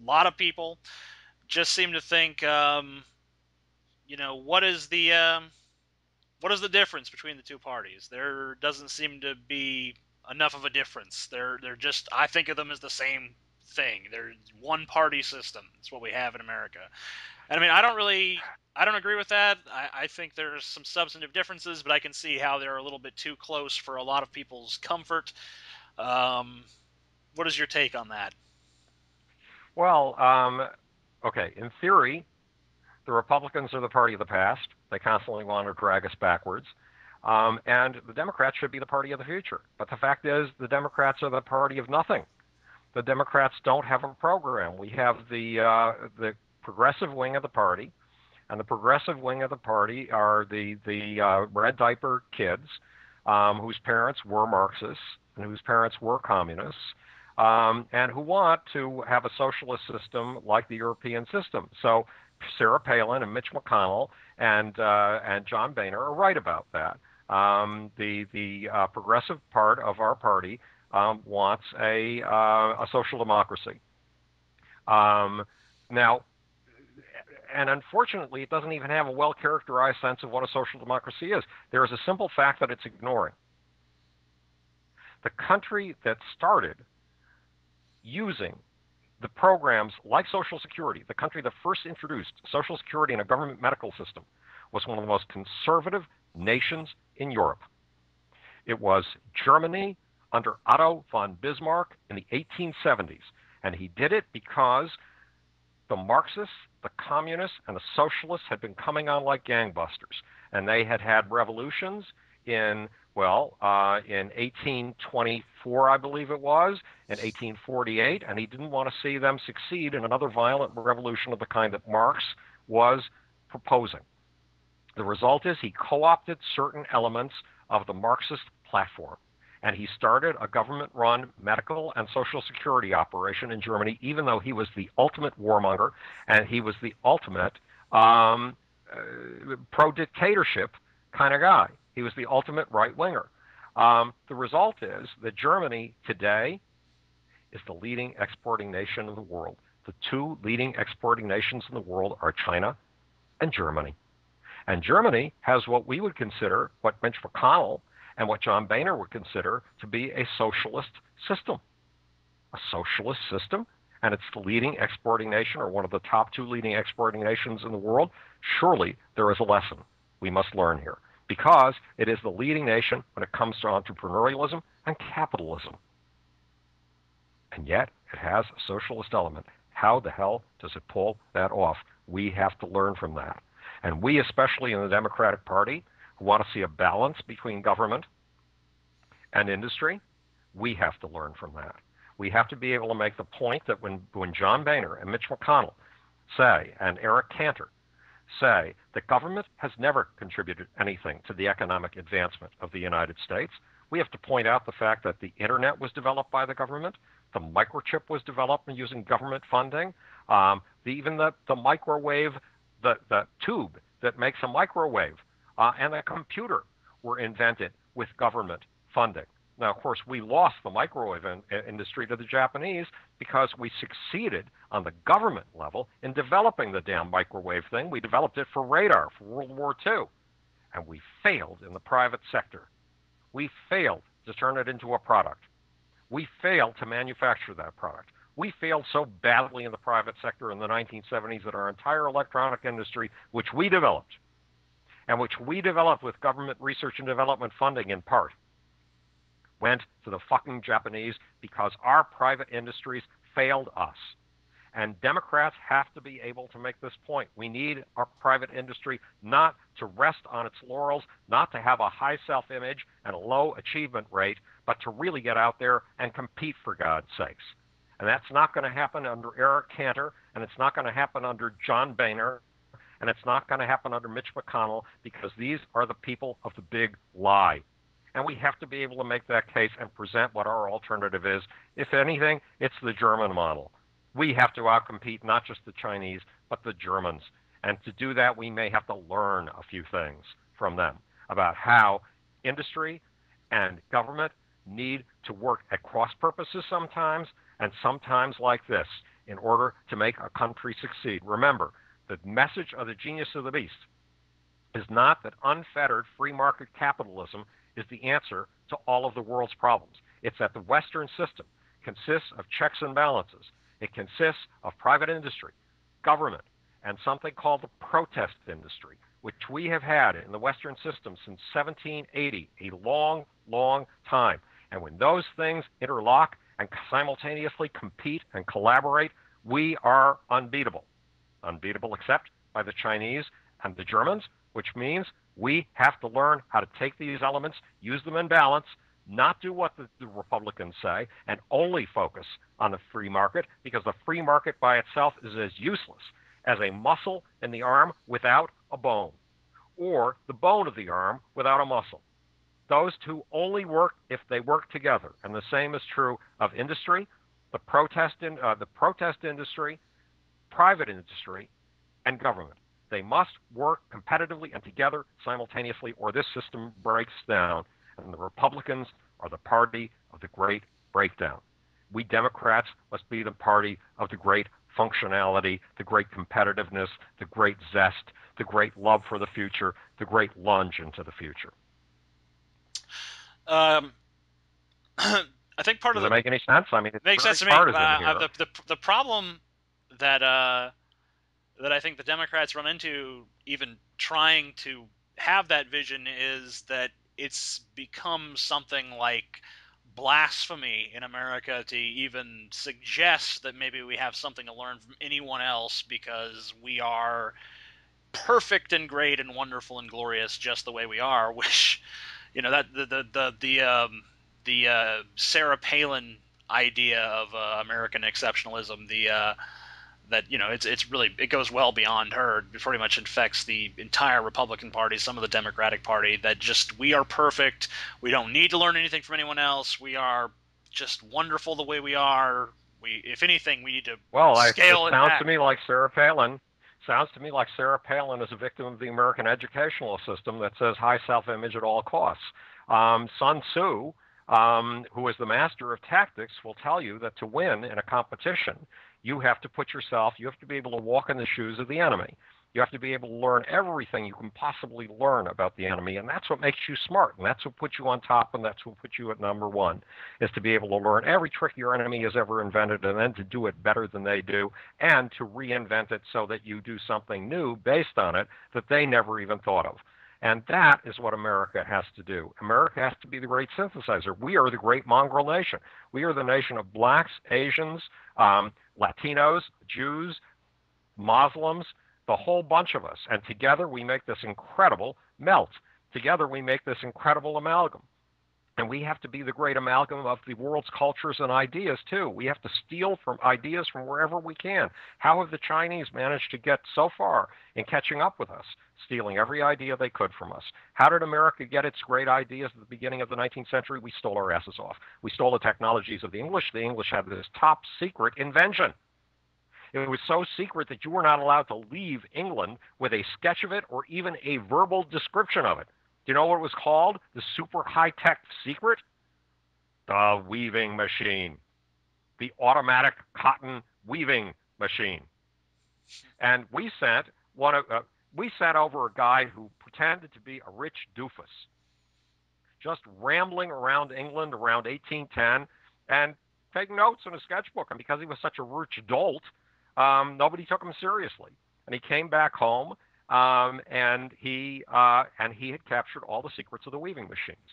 a lot of people just seem to think, um, you know, what is the um, what is the difference between the two parties? There doesn't seem to be enough of a difference. They're they're just I think of them as the same thing. They're one party system. It's what we have in America. And I mean, I don't really I don't agree with that. I, I think there's some substantive differences, but I can see how they're a little bit too close for a lot of people's comfort. Um, what is your take on that? Well, um, okay, in theory, the Republicans are the party of the past. They constantly want to drag us backwards. Um, and the Democrats should be the party of the future. But the fact is, the Democrats are the party of nothing. The Democrats don't have a program. We have the uh, the progressive wing of the party, and the progressive wing of the party are the the uh, red diaper kids um, whose parents were Marxists and whose parents were communists, um, and who want to have a socialist system like the European system. So Sarah Palin and Mitch McConnell and uh, and John Boehner are right about that. Um, the the uh, progressive part of our party um, wants a uh, a social democracy. Um, now, and unfortunately, it doesn't even have a well characterized sense of what a social democracy is. There is a simple fact that it's ignoring. The country that started using the programs like Social Security, the country that first introduced Social Security in a government medical system, was one of the most conservative nations in Europe. It was Germany under Otto von Bismarck in the 1870s. And he did it because the Marxists, the communists, and the socialists had been coming on like gangbusters. And they had had revolutions in, well, uh, in 1824, I believe it was, in 1848, and he didn't want to see them succeed in another violent revolution of the kind that Marx was proposing. The result is he co opted certain elements of the Marxist platform. And he started a government run medical and social security operation in Germany, even though he was the ultimate warmonger and he was the ultimate um, uh, pro dictatorship kind of guy. He was the ultimate right winger. Um, the result is that Germany today is the leading exporting nation in the world. The two leading exporting nations in the world are China and Germany. And Germany has what we would consider, what Mitch McConnell and what John Boehner would consider to be a socialist system. A socialist system, and it's the leading exporting nation or one of the top two leading exporting nations in the world. Surely there is a lesson we must learn here because it is the leading nation when it comes to entrepreneurialism and capitalism. And yet it has a socialist element. How the hell does it pull that off? We have to learn from that. And we, especially in the Democratic Party, want to see a balance between government and industry, we have to learn from that. We have to be able to make the point that when, when John Boehner and Mitch McConnell say, and Eric Cantor say, that government has never contributed anything to the economic advancement of the United States, we have to point out the fact that the internet was developed by the government, the microchip was developed using government funding, um, the, even the, the microwave the, the tube that makes a microwave uh, and a computer were invented with government funding. Now, of course, we lost the microwave in, industry to the Japanese because we succeeded on the government level in developing the damn microwave thing. We developed it for radar for World War II, and we failed in the private sector. We failed to turn it into a product. We failed to manufacture that product. We failed so badly in the private sector in the 1970s that our entire electronic industry, which we developed, and which we developed with government research and development funding in part, went to the fucking Japanese because our private industries failed us. And Democrats have to be able to make this point. We need our private industry not to rest on its laurels, not to have a high self image and a low achievement rate, but to really get out there and compete for God's sakes. And that's not going to happen under Eric Cantor, and it's not going to happen under John Boehner, and it's not going to happen under Mitch McConnell because these are the people of the big lie. And we have to be able to make that case and present what our alternative is. If anything, it's the German model. We have to outcompete not just the Chinese, but the Germans. And to do that, we may have to learn a few things from them about how industry and government need to work at cross purposes sometimes and sometimes like this in order to make a country succeed. Remember, the message of the genius of the beast is not that unfettered free market capitalism is the answer to all of the world's problems. It's that the Western system consists of checks and balances. It consists of private industry, government, and something called the protest industry, which we have had in the Western system since 1780, a long, long time. And when those things interlock, and simultaneously compete and collaborate, we are unbeatable. Unbeatable except by the Chinese and the Germans, which means we have to learn how to take these elements, use them in balance, not do what the, the, Republicans say, and only focus on the free market because the free market by itself is as useless as a muscle in the arm without a bone, or the bone of the arm without a muscle. Those two only work if they work together, and the same is true of industry, the protest in, uh, the protest industry, private industry, and government. They must work competitively and together simultaneously, or this system breaks down. And the Republicans are the party of the great breakdown. We Democrats must be the party of the great functionality, the great competitiveness, the great zest, the great love for the future, the great lunge into the future. Um, I think part Does of the it make any sense? I mean, it makes sense to me. Uh, the, the the problem that uh, that I think the Democrats run into, even trying to have that vision, is that it's become something like blasphemy in America to even suggest that maybe we have something to learn from anyone else because we are perfect and great and wonderful and glorious just the way we are, which you know that the the the the, um, the uh, Sarah Palin idea of uh, American exceptionalism, the uh, that you know it's it's really it goes well beyond her. It pretty much infects the entire Republican Party, some of the Democratic Party. That just we are perfect. We don't need to learn anything from anyone else. We are just wonderful the way we are. We, if anything, we need to well, scale I, it sounds back. to me like Sarah Palin Sounds to me like Sarah Palin is a victim of the American educational system that says high self image at all costs. Um, Sun Tzu, um, who is the master of tactics, will tell you that to win in a competition, you have to put yourself, you have to be able to walk in the shoes of the enemy. You have to be able to learn everything you can possibly learn about the enemy, and that's what makes you smart, and that's what puts you on top, and that's what puts you at number one, is to be able to learn every trick your enemy has ever invented, and then to do it better than they do, and to reinvent it so that you do something new based on it that they never even thought of. And that is what America has to do. America has to be the great synthesizer. We are the great mongrel nation. We are the nation of blacks, Asians, um, Latinos, Jews, Muslims, the whole bunch of us. And together we make this incredible melt. Together we make this incredible amalgam. And we have to be the great amalgam of the world's cultures and ideas, too. We have to steal from ideas from wherever we can. How have the Chinese managed to get so far in catching up with us, stealing every idea they could from us? How did America get its great ideas at the beginning of the 19th century? We stole our asses off. We stole the technologies of the English. The English had this top secret invention it was so secret that you were not allowed to leave England with a sketch of it or even a verbal description of it. Do you know what it was called? The super high tech secret? The weaving machine, the automatic cotton weaving machine. And we sent one of, uh, we sent over a guy who pretended to be a rich doofus, just rambling around England around 1810 and taking notes in a sketchbook. And because he was such a rich dolt, um, nobody took him seriously. And he came back home, um, and he uh, and he had captured all the secrets of the weaving machines,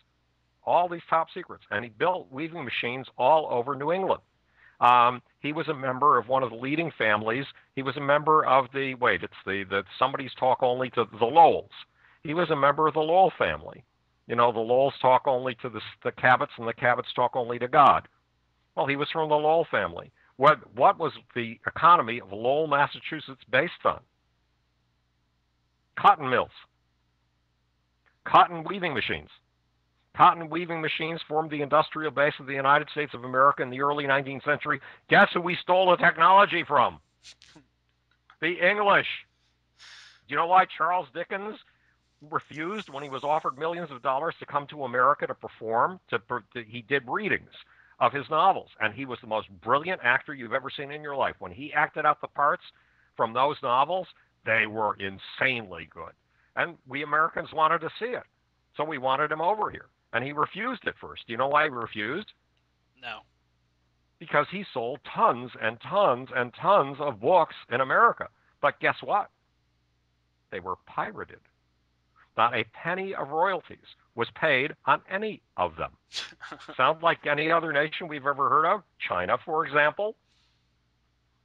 all these top secrets, and he built weaving machines all over New England. Um, he was a member of one of the leading families. He was a member of the wait, it's the the somebody's talk only to the Lowells. He was a member of the Lowell family. You know, the Lowells talk only to the, the Cabots, and the Cabots talk only to God. Well, he was from the Lowell family. What, what was the economy of Lowell, Massachusetts based on? Cotton mills, cotton weaving machines. Cotton weaving machines formed the industrial base of the United States of America in the early 19th century. Guess who we stole the technology from? The English. Do you know why Charles Dickens refused when he was offered millions of dollars to come to America to perform? To, to he did readings of his novels. And he was the most brilliant actor you've ever seen in your life. When he acted out the parts from those novels, they were insanely good. And we Americans wanted to see it. So we wanted him over here. And he refused at first. Do you know why he refused? No. Because he sold tons and tons and tons of books in America. But guess what? They were pirated. Not a penny of royalties was paid on any of them. Sound like any other nation we've ever heard of? China, for example.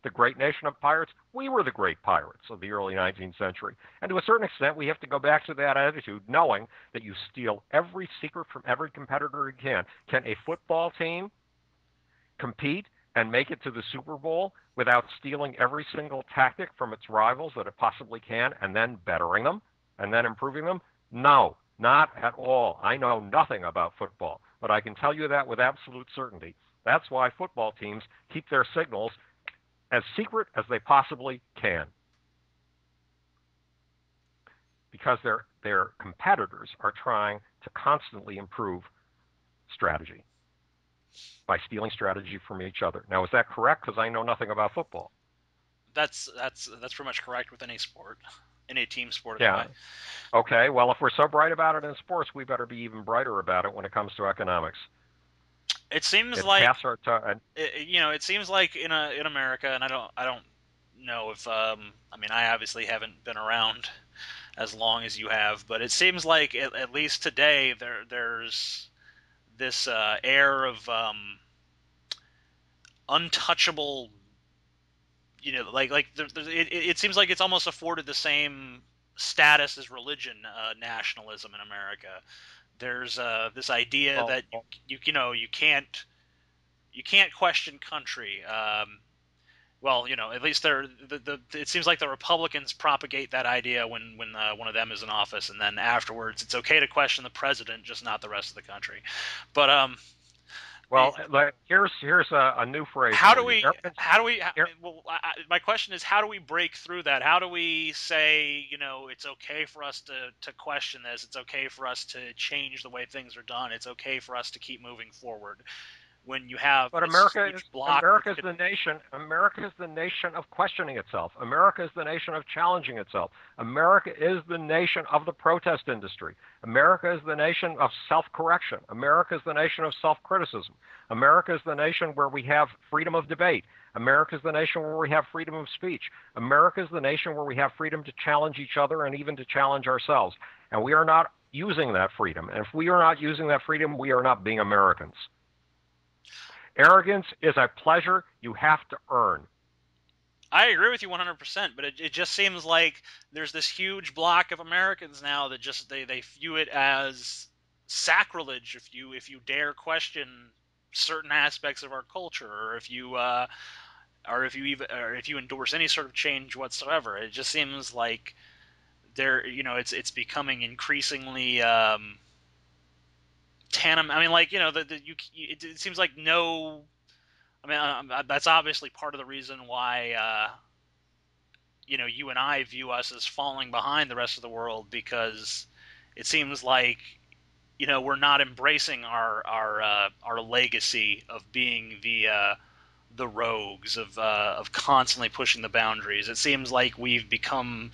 The great nation of pirates. We were the great pirates of the early 19th century. And to a certain extent, we have to go back to that attitude, knowing that you steal every secret from every competitor you can. Can a football team compete and make it to the Super Bowl without stealing every single tactic from its rivals that it possibly can and then bettering them and then improving them? No. Not at all. I know nothing about football, but I can tell you that with absolute certainty. That's why football teams keep their signals as secret as they possibly can. Because their, their competitors are trying to constantly improve strategy by stealing strategy from each other. Now, is that correct? Because I know nothing about football. That's that's that's pretty much correct with any sport any team sport. Yeah. Okay. Well, if we're so bright about it in sports, we better be even brighter about it when it comes to economics. It seems it like it, you know, it seems like in a in America, and I don't I don't know if um, I mean I obviously haven't been around as long as you have, but it seems like at, at least today there there's this uh, air of um, untouchable you know, like like there, it, it seems like it's almost afforded the same status as religion, uh, nationalism in America. There's uh, this idea oh, that you, you, you know you can't you can't question country. Um, well, you know, at least they're the, the it seems like the Republicans propagate that idea when when uh, one of them is in office, and then afterwards it's okay to question the president, just not the rest of the country. But um, Well, here's here's a, a new phrase. How do we? How do we? How, well, I, my question is, how do we break through that? How do we say, you know, it's okay for us to to question this. It's okay for us to change the way things are done. It's okay for us to keep moving forward when you have but America is America is the nation America is the nation of questioning itself. America is the nation of challenging itself. America is the nation of the protest industry. America is the nation of self-correction. America is the nation of self-criticism. America is the nation where we have freedom of debate. America is the nation where we have freedom of speech. America is the nation where we have freedom to challenge each other and even to challenge ourselves. And we are not using that freedom. And if we are not using that freedom, we are not being Americans. Arrogance is a pleasure you have to earn. I agree with you 100%, but it, it just seems like there's this huge block of Americans now that just they, they view it as sacrilege if you if you dare question certain aspects of our culture or if you uh, or if you even or if you endorse any sort of change whatsoever. It just seems like there you know it's it's becoming increasingly um, Tandem. I mean, like you know, the, the you it, it seems like no. I mean, um, uh, that's obviously part of the reason why uh, you know you and I view us as falling behind the rest of the world because it seems like you know we're not embracing our our uh, our legacy of being the uh, the rogues of uh, of constantly pushing the boundaries. It seems like we've become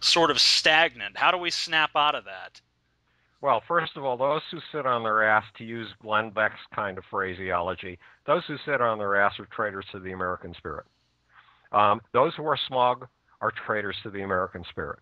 sort of stagnant. How do we snap out of that? Well, first of all, those who sit on their ass, to use Glenn Beck's kind of phraseology, those who sit on their ass are traitors to the American spirit. Um, those who are smug are traitors to the American spirit.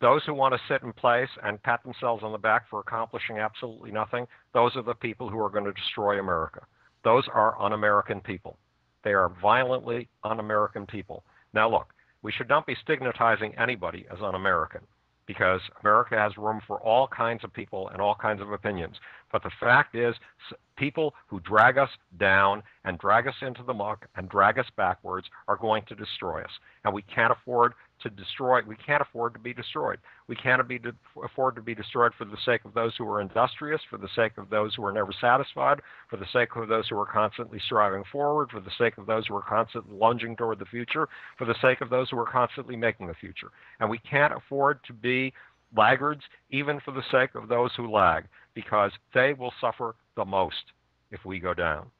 Those who want to sit in place and pat themselves on the back for accomplishing absolutely nothing, those are the people who are going to destroy America. Those are un American people. They are violently un American people. Now, look, we should not be stigmatizing anybody as un American because America has room for all kinds of people and all kinds of opinions. But the fact is, people who drag us down and drag us into the muck and drag us backwards are going to destroy us. And we can't afford to destroy. We can't afford to be destroyed. We can't be de- afford to be destroyed for the sake of those who are industrious, for the sake of those who are never satisfied, for the sake of those who are constantly striving forward, for the sake of those who are constantly lunging toward the future, for the sake of those who are constantly making the future. And we can't afford to be laggards, even for the sake of those who lag, because they will suffer the most if we go down.